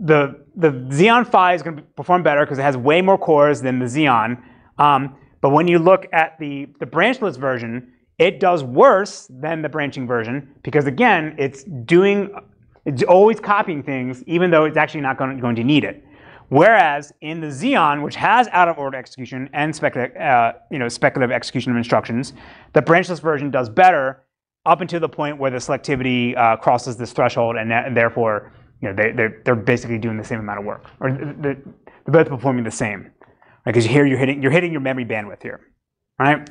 the the Xeon Phi is going to perform better because it has way more cores than the Xeon. Um, but when you look at the the branchless version, it does worse than the branching version because again, it's doing it's always copying things even though it's actually not going, going to need it. Whereas in the Xeon, which has out-of-order execution and speculative, uh, you know, speculative execution of instructions, the branchless version does better up until the point where the selectivity uh, crosses this threshold, and, and, therefore, you know, they, they're, they're basically doing the same amount of work, or they're both performing the same, because right? here you're hitting you're hitting your memory bandwidth here, right?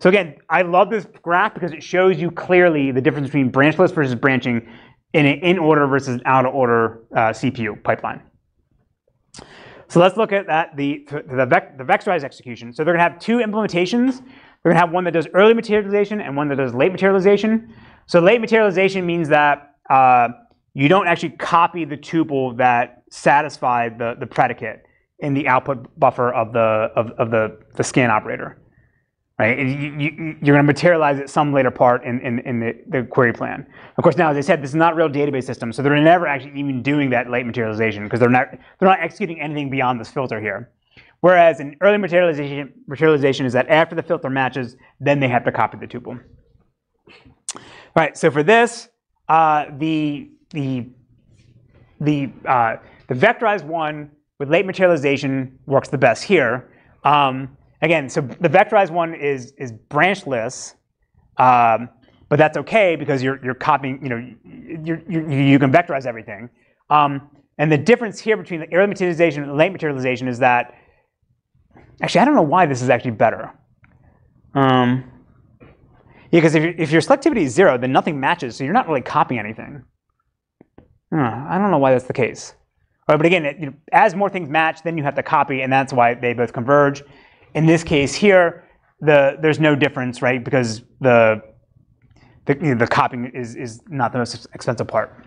So again, I love this graph because it shows you clearly the difference between branchless versus branching in an in-order versus an out-of-order uh, CPU pipeline. So let's look at that, the, the, the vectorized execution. So they're going to have two implementations. They're going to have one that does early materialization and one that does late materialization. So late materialization means that uh, you don't actually copy the tuple that satisfied the, the predicate. In the output buffer of the of, of the, the scan operator. Right? You, you're going to materialize it some later part in, in, in the, the query plan. Of course, now as I said, this is not real database system, so they're never actually even doing that late materialization because they're not they're not executing anything beyond this filter here. Whereas in early materialization, materialization is that after the filter matches, then they have to copy the tuple. All right, so for this, uh, the the the uh, the vectorized one with late materialization works the best here. Um, again, so the vectorized one is is branchless, um, but that's okay because you're you're copying. You know, you you can vectorize everything. Um, and the difference here between the early materialization and late materialization is that actually I don't know why this is actually better. Um, yeah, because if, if your selectivity is zero, then nothing matches, so you're not really copying anything. Uh, I don't know why that's the case. Right, but again, it, you know, as more things match, then you have to copy, and that's why they both converge. In this case here, the there's no difference, right? Because the the, you know, the copying is, is not the most expensive part.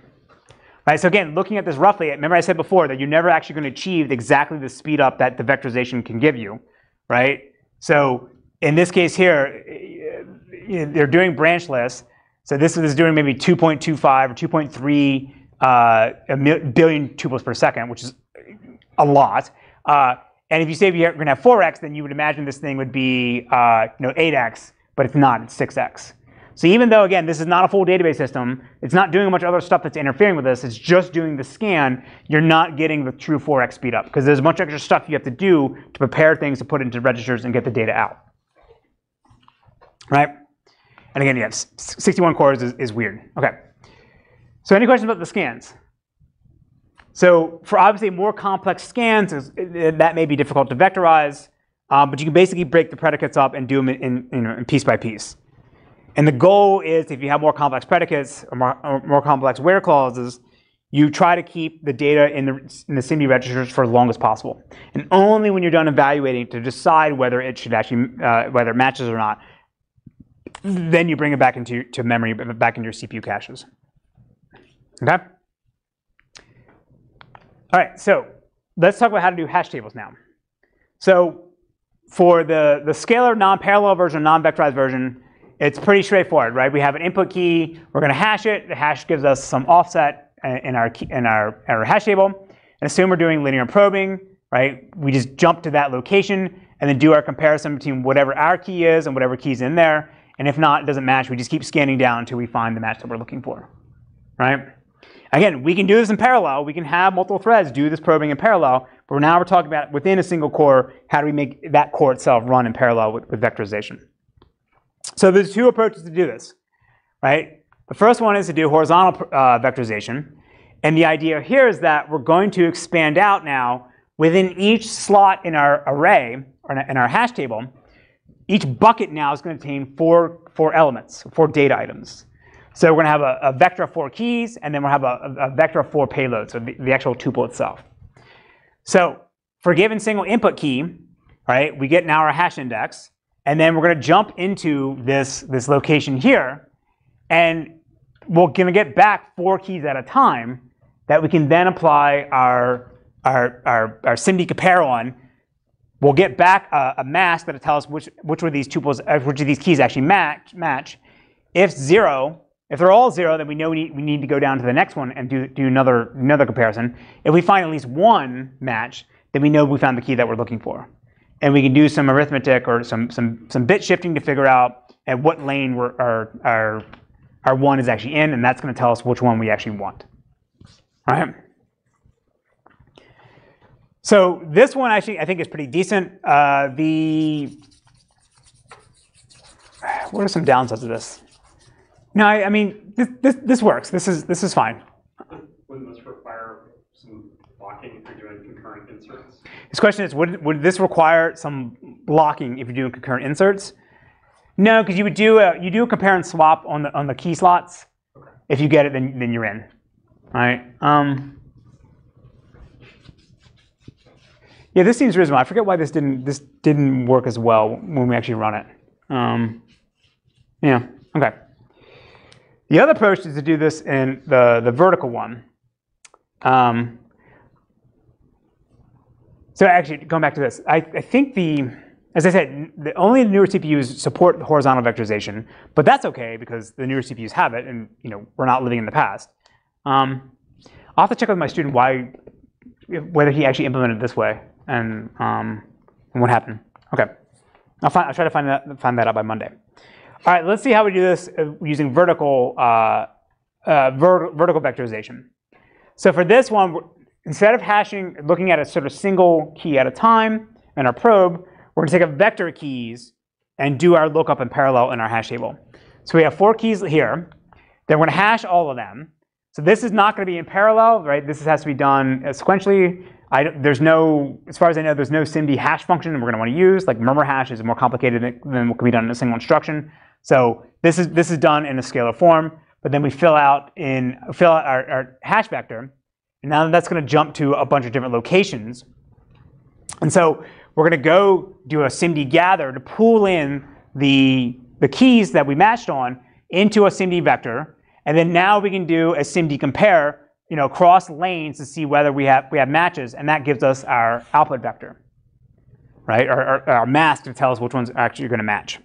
Right, so again, looking at this roughly, remember I said before that you're never actually going to achieve exactly the speed up that the vectorization can give you, right? So in this case here, eh, they're doing branchless. So this is doing maybe 2.25 or 2.3 uh, billion tuples per second, which is a lot. Uh, and if you say you're going to have 4x, then you would imagine this thing would be uh, you know 8x, but it's not. It's 6x. So even though, again, this is not a full database system, it's not doing a of other stuff that's interfering with this, it's just doing the scan, you're not getting the true 4x speed up because there's a bunch of extra stuff you have to do to prepare things to put into registers and get the data out. Right? And again, yes, 61 cores is, is weird. Okay. So any questions about the scans? So for obviously more complex scans, that may be difficult to vectorize, um, but you can basically break the predicates up and do them in, in, you know, in piece by piece. And the goal is if you have more complex predicates or more, or more, complex where clauses, you try to keep the data in the, in the SIMD registers for as long as possible. And only when you're done evaluating to decide whether it should actually, uh, whether it matches or not, then you bring it back into to memory, back into your CPU caches. Okay? All right, so let's talk about how to do hash tables now. So for the, the scalar non-parallel version, non-vectorized version, it's pretty straightforward, right? We have an input key, we're gonna hash it, the hash gives us some offset in our, key, in our, our hash table, and assume we're doing linear probing, right? We just jump to that location and then do our comparison between whatever our key is and whatever key's in there, and if not, it doesn't match, we just keep scanning down until we find the match that we're looking for, right? Again, we can do this in parallel. We can have multiple threads do this probing in parallel, but now we're talking about within a single core, how do we make that core itself run in parallel with, with vectorization? So there's two approaches to do this, right? The first one is to do horizontal uh, vectorization. And the idea here is that we're going to expand out now within each slot in our array, or in our hash table, each bucket now is going to contain four, four elements, four data items. So we're going to have a, a, vector of four keys, and then we'll have a, a vector of four payloads, so the, the, actual tuple itself. So for a given single input key, right, we get now our hash index, and then we're going to jump into this, this location here, and we're going to get back four keys at a time that we can then apply our, our, our, our SIMD compare on. We'll get back a, a mask that'll tell us which, which of these tuples, uh, which of these keys actually match. match. If zero, if they're all zero, then we know we need, we need to go down to the next one and do, do another, another comparison. If we find at least one match, then we know we found the key that we're looking for. And we can do some arithmetic or some, some, some bit shifting to figure out at what lane our, our, our one is actually in, and that's going to tell us which one we actually want. All right? So this one actually I think is pretty decent. Uh, the what are some downsides of this? No, I, I mean this, this, this works. This is this is fine. Wouldn't this require some blocking if you're doing concurrent inserts? His question is, would would this require some blocking if you're doing concurrent inserts? No, because you would do a, you do a compare and swap on the on the key slots. Okay. If you get it, then then you're in. All right. Um, yeah, this seems reasonable. I forget why this didn't this didn't work as well when we actually run it. Um, yeah. Okay. The other approach is to do this in the, the vertical one. Um, So actually, going back to this, I, I think the, as I said, the only newer CPUs support the horizontal vectorization, but that's okay because the newer CPUs have it, and you know we're not living in the past. Um, I'll have to check with my student why, whether he actually implemented this way and, um, and what happened. Okay, I'll, find, I'll try to find that find that out by Monday. All right, let's see how we do this uh, using vertical uh, uh, ver vertical vectorization. So for this one, instead of hashing, looking at a sort of single key at a time in our probe, we're going to take a vector keys and do our lookup in parallel in our hash table. So we have four keys here. Then we're going to hash all of them. So this is not going to be in parallel, right? This has to be done sequentially. I, there's no, as far as I know, there's no SIMD hash function we're going to want to use. Like murmur hash is more complicated than what can be done in a single instruction. So this is this is done in a scalar form, but then we fill out in fill out our, our hash vector, and now that's going to jump to a bunch of different locations. And so we're going to go do a SIMD gather to pull in the the keys that we matched on into a SIMD vector, and then now we can do a SIMD compare, you know, across lanes to see whether we have we have matches, and that gives us our output vector, right? Or, or our mask to tell us which ones actually are going to match.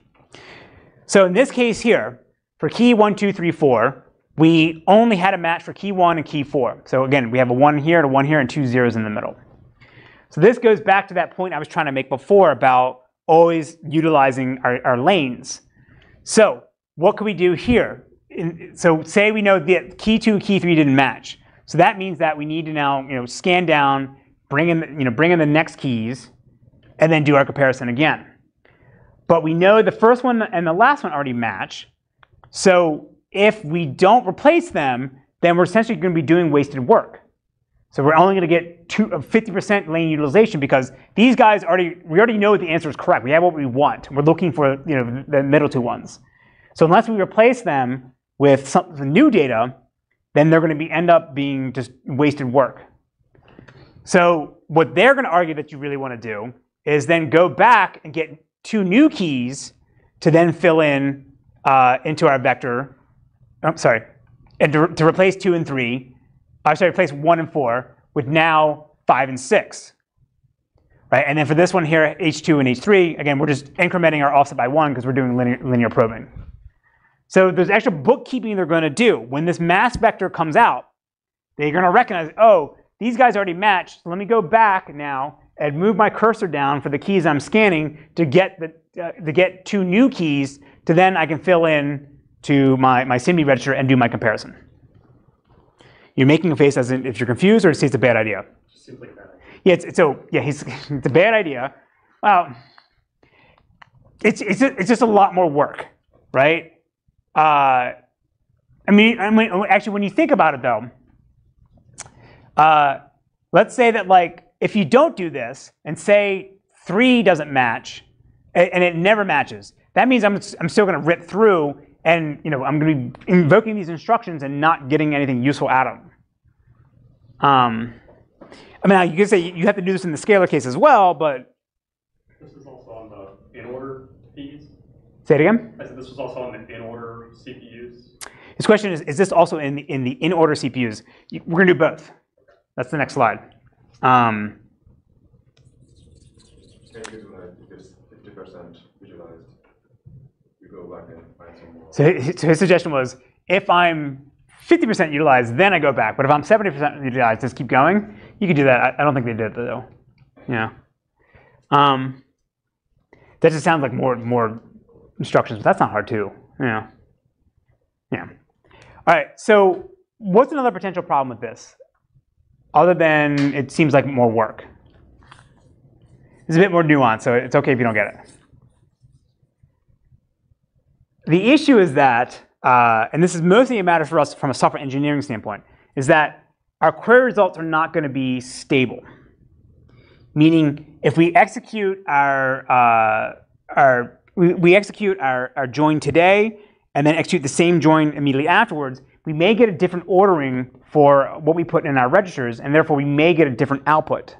So in this case here, for key one, two, three, four, we only had a match for key one and key four. So again, we have a one here and a one here and two zeros in the middle. So this goes back to that point I was trying to make before about always utilizing our, our lanes. So what can we do here? In, so say we know that key two and key three didn't match. So that means that we need to now you know, scan down, bring in, you know, bring in the next keys, and then do our comparison again. But we know the first one and the last one already match. So if we don't replace them, then we're essentially going to be doing wasted work. So we're only going to get 50% uh, lane utilization because these guys already, we already know the answer is correct. We have what we want. We're looking for you know, the middle two ones. So unless we replace them with some new data, then they're going to be, end up being just wasted work. So what they're going to argue that you really want to do is then go back and get two new keys to then fill in uh, into our vector. I'm oh, sorry, and to, to, replace two and three. I'm sorry, replace one and four with now five and six. Right, and then for this one here, H2 and H3, again, we're just incrementing our offset by one because we're doing linear, linear probing. So there's extra bookkeeping they're going to do. When this mass vector comes out, they're going to recognize, oh, these guys already matched. So let me go back now and move my cursor down for the keys I'm scanning to get the uh, to get two new keys to then I can fill in to my, my SIMD register and do my comparison. You're making a face as in if you're confused or it's a bad idea. Simply bad idea. Yeah, it's, it's, so yeah, <laughs> it's a bad idea. Well, it's it's it's just a lot more work, right? Uh, I mean, I mean, actually, when you think about it, though, uh, let's say that like if you don't do this and say three doesn't match and it never matches, that means I'm, I'm still going to rip through and you know I'm going to be invoking these instructions and not getting anything useful out of them. Um, I mean, you could say you have to do this in the scalar case as well, but this is also on the in order keys. Say it again. I said this was also on the in order CPUs. His question is: Is this also in the, in the in order CPUs? We're going to do both. That's the next slide. Um, So his, so his suggestion was, if I'm 50% utilized, then I go back. But if I'm 70% utilized, just keep going. You could do that. I, I don't think they did though. Yeah. Um, that just sounds like more more instructions. But that's not hard too. Yeah. Yeah. All right. So what's another potential problem with this? Other than it seems like more work. It's a bit more nuanced, so it's okay if you don't get it. The issue is that, uh, and this is mostly a matter for us from a software engineering standpoint, is that our query results are not going to be stable. Meaning, if we execute our, uh, our we, we execute our, our join today and then execute the same join immediately afterwards, we may get a different ordering for what we put in our registers, and therefore we may get a different output.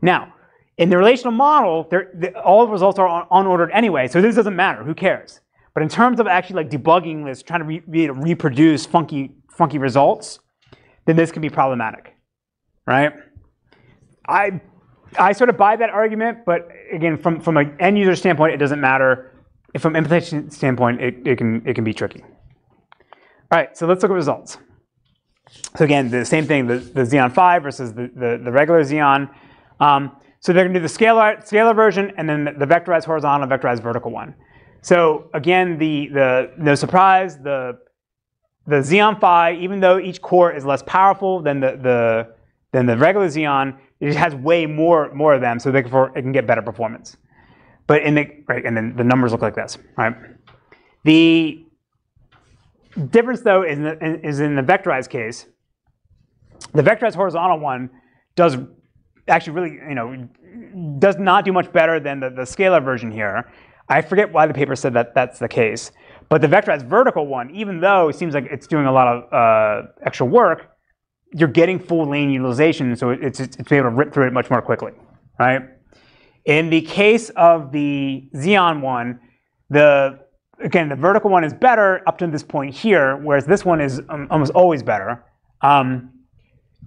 Now, in the relational model, the, all the results are unordered anyway, so this doesn't matter. Who cares? But in terms of actually like debugging this, trying to re, to reproduce funky, funky results, then this can be problematic, right? I, I sort of buy that argument, but again, from from an end user standpoint, it doesn't matter. If from implementation standpoint, it, it can it can be tricky. All right, so let's look at results. So again, the same thing, the, the Xeon Phi versus the, the, the regular Xeon. Um, so they're going to do the scalar, scalar version and then the, the vectorized horizontal, and vectorized vertical one. So again, the, the no surprise, the, the Xeon Phi, even though each core is less powerful than the, the, than the regular Xeon, it has way more, more of them, so therefore it can get better performance. But in the, right, and then the numbers look like this, right? The difference though is in the, is in the vectorized case. The vectorized horizontal one does actually really, you know, does not do much better than the, the scalar version here. I forget why the paper said that that's the case. But the vectorized vertical one, even though it seems like it's doing a lot of uh, extra work, you're getting full lane utilization, so it's, it's, it's able to rip through it much more quickly, right? In the case of the Xeon one, the again, the vertical one is better up to this point here, whereas this one is um, almost always better. Um,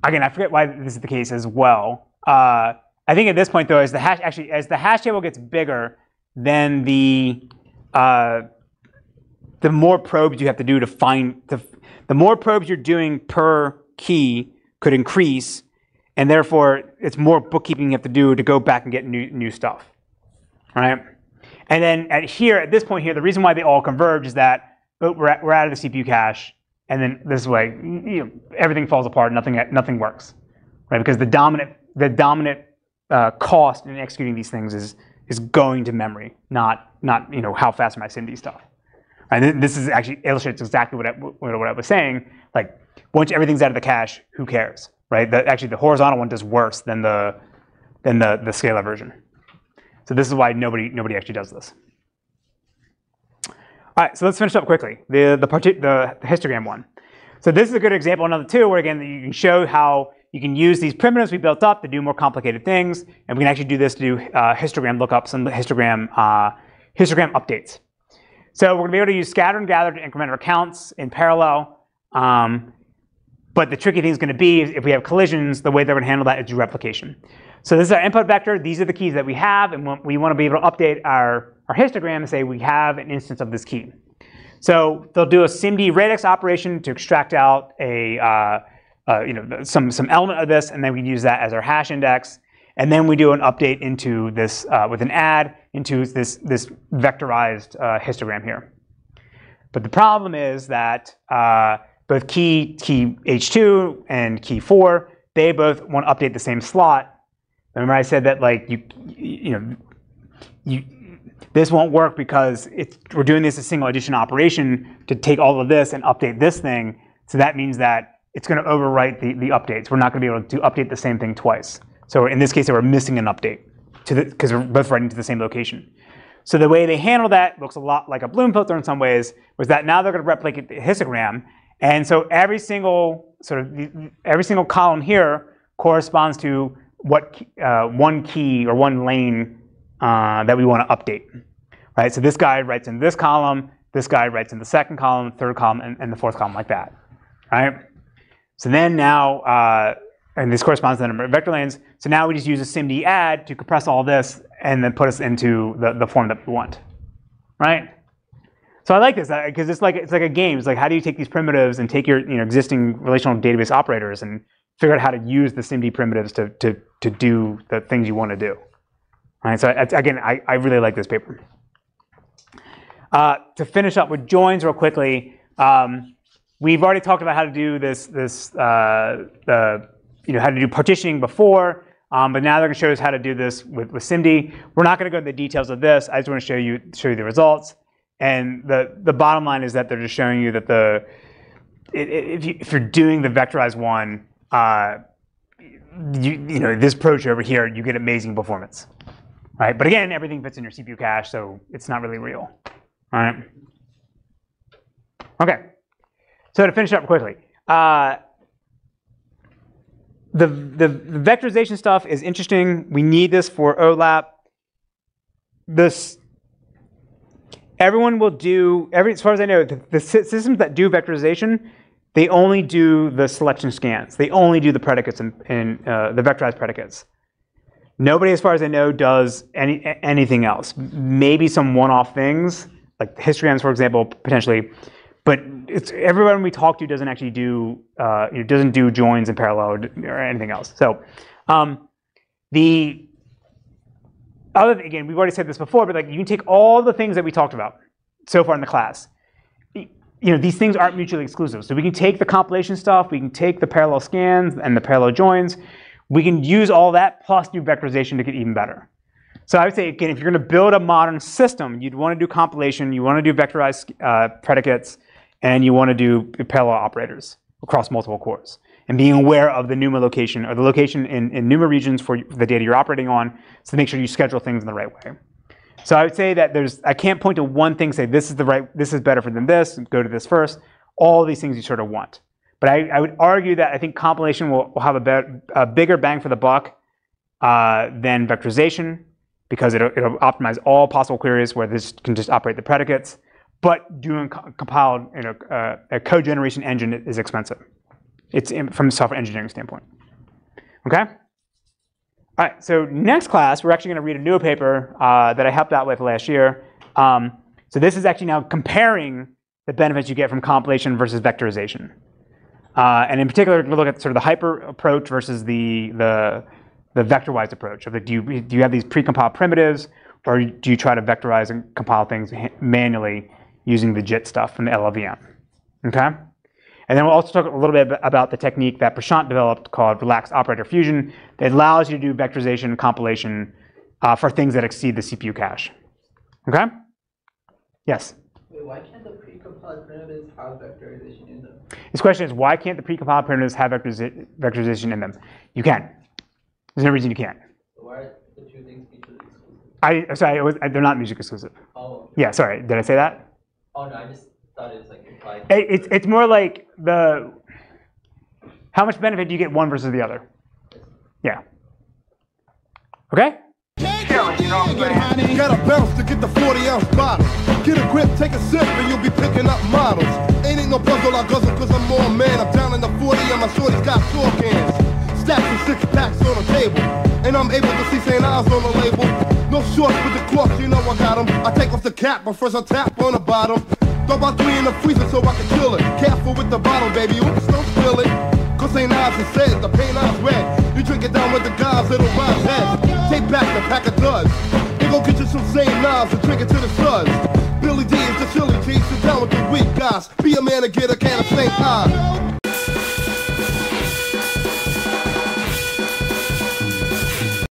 again, I forget why this is the case as well. Uh, I think at this point though, as the hash actually as the hash table gets bigger, then the uh, the more probes you have to do to find the the more probes you're doing per key could increase, and therefore it's more bookkeeping you have to do to go back and get new new stuff, right? And then at here, at this point here, the reason why they all converge is that oh, we're, at, we're out of the CPU cache, and then this way, you know, everything falls apart, nothing, nothing works, right? Because the dominant, the dominant uh, cost in executing these things is, is going to memory, not, not you know, how fast am I SIMD stuff. And this is actually illustrates exactly what I, what I was saying. Like, once everything's out of the cache, who cares, right? The, actually, the horizontal one does worse than the, than the, the scalar version. So this is why nobody, nobody actually does this. All right, so let's finish up quickly. The, the, the, histogram one. So this is a good example, another two, where again, you can show how you can use these primitives we built up to do more complicated things, and we can actually do this to do uh, histogram lookups and histogram, uh, histogram updates. So we're gonna be able to use scatter and gather to increment our counts in parallel. Um, but the tricky thing is gonna be if we have collisions, the way they're gonna handle that is replication. So this is our input vector. These are the keys that we have, and we want to be able to update our, our histogram and say we have an instance of this key. So they'll do a SIMD radix operation to extract out a uh, uh, you know some some element of this, and then we use that as our hash index. And then we do an update into this uh, with an add into this this vectorized uh, histogram here. But the problem is that uh, both key key H2 and key 4 they both want to update the same slot, Remember I said that like you, you know, you, this won't work because we're doing this as a single addition operation to take all of this and update this thing. So that means that it's going to overwrite the, the updates. We're not going to be able to update the same thing twice. So in this case, we're missing an update to because we're both writing to the same location. So the way they handle that looks a lot like a Bloom filter in some ways, was that now they're going to replicate the histogram. And so every single sort of every single column here corresponds to what uh, one key or one lane uh, that we want to update. Right? So this guy writes in this column, this guy writes in the second column, third column, and, and the fourth column like that. Right? So then now, uh, and this corresponds to the number of vector lanes. So now we just use a SIMD add to compress all this and then put us into the, the form that we want. Right? So I like this because uh, it's like it's like a game. It's like how do you take these primitives and take your you know existing relational database operators and figure out how to use the SIMD primitives to, to, to do the things you want to do. Right, so again, I, I really like this paper. Uh, to finish up with joins real quickly, um, we've already talked about how to do this, this uh, the, you know, how to do partitioning before, um, but now they're going to show us how to do this with, with SIMD. We're not going to go into the details of this. I just want to show you, show you the results. And the, the bottom line is that they're just showing you that the, if, you, if you're doing the vectorized one, uh, you, you know, this approach over here, you get amazing performance, right? But again, everything fits in your CPU cache, so it's not really real, all right? Okay, so to finish up quickly, uh, the, the, the vectorization stuff is interesting. We need this for OLAP. This everyone will do every as far as I know, the, the systems that do vectorization they only do the selection scans. They only do the predicates and uh, the vectorized predicates. Nobody, as far as I know, does any anything else. Maybe some one-off things, like histograms, for example, potentially. But it's everyone we talk to doesn't actually do uh, doesn't do joins in parallel or, or anything else. So um, the other thing, again, we've already said this before, but like you can take all the things that we talked about so far in the class. You know, these things aren't mutually exclusive. So we can take the compilation stuff, we can take the parallel scans and the parallel joins. We can use all that plus do vectorization to get even better. So I would say, again, if you're going to build a modern system, you'd want to do compilation, you want to do vectorized uh, predicates, and you want to do parallel operators across multiple cores. And being aware of the NUMA location or the location in, in NUMA regions for the data you're operating on, so make sure you schedule things in the right way. So I would say that there's, I can't point to one thing, say this is the right, this is better for than this, go to this first. All these things you sort of want. But I, I would argue that I think compilation will, will have a, better, a bigger bang for the buck uh, than vectorization because it'll, it'll optimize all possible queries where this can just operate the predicates. But doing co- compiled, you know, uh, a code generation engine is expensive. It's in, from a software engineering standpoint. Okay. All right. So next class, we're actually going to read a new paper uh, that I helped out with last year. Um, so this is actually now comparing the benefits you get from compilation versus vectorization. Uh, and in particular, we'll look at sort of the HyPer approach versus the, the, the Vectorwise approach. Of the, do, you, do you have these precompiled primitives, or do you try to vectorize and compile things manually using the JIT stuff from the LLVM? Okay? And then we'll also talk a little bit about the technique that Prashanth developed called relaxed operator fusion that allows you to do vectorization and compilation uh, for things that exceed the CPU cache. Okay? Yes? Wait, why can't the precompiled primitives have vectorization in them? His question is, why can't the precompiled primitives have vectoriza- vectorization in them? You can. There's no reason you can't. So why are the two things mutually exclusive? I sorry, was, they're not music exclusive. Oh. Yeah, sorry, did I say that? Oh no, I just thought it was like implied. It, it's it's more like the how much benefit do you get one versus the other? Yeah. Okay. Gotta bounce to get the 40 ounce bottle. Get a grip, take a sip, and you'll be picking up models. Ain't it no puzzle I guzzle, cause I'm more man. I'm down in the 40 and my shorty's got four cans. Stacks and six packs on the table. And I'm able to see St. On the label. No shorts with the corks, you know I got 'em. I take off the cap, but first I tap on the bottom. Throw about three in the freezer so I can chill it. Careful with the bottle, baby. Don't spill it. Cause St. Ides it says the paint Ives red. You drink it down with the guys, it'll rise head. Take back the pack of duds. They go get you some St. Ides and drink it to the suds. Billy D is the chili cheese. Sit down with the weak guys. Be a man and get a can of St. Ides.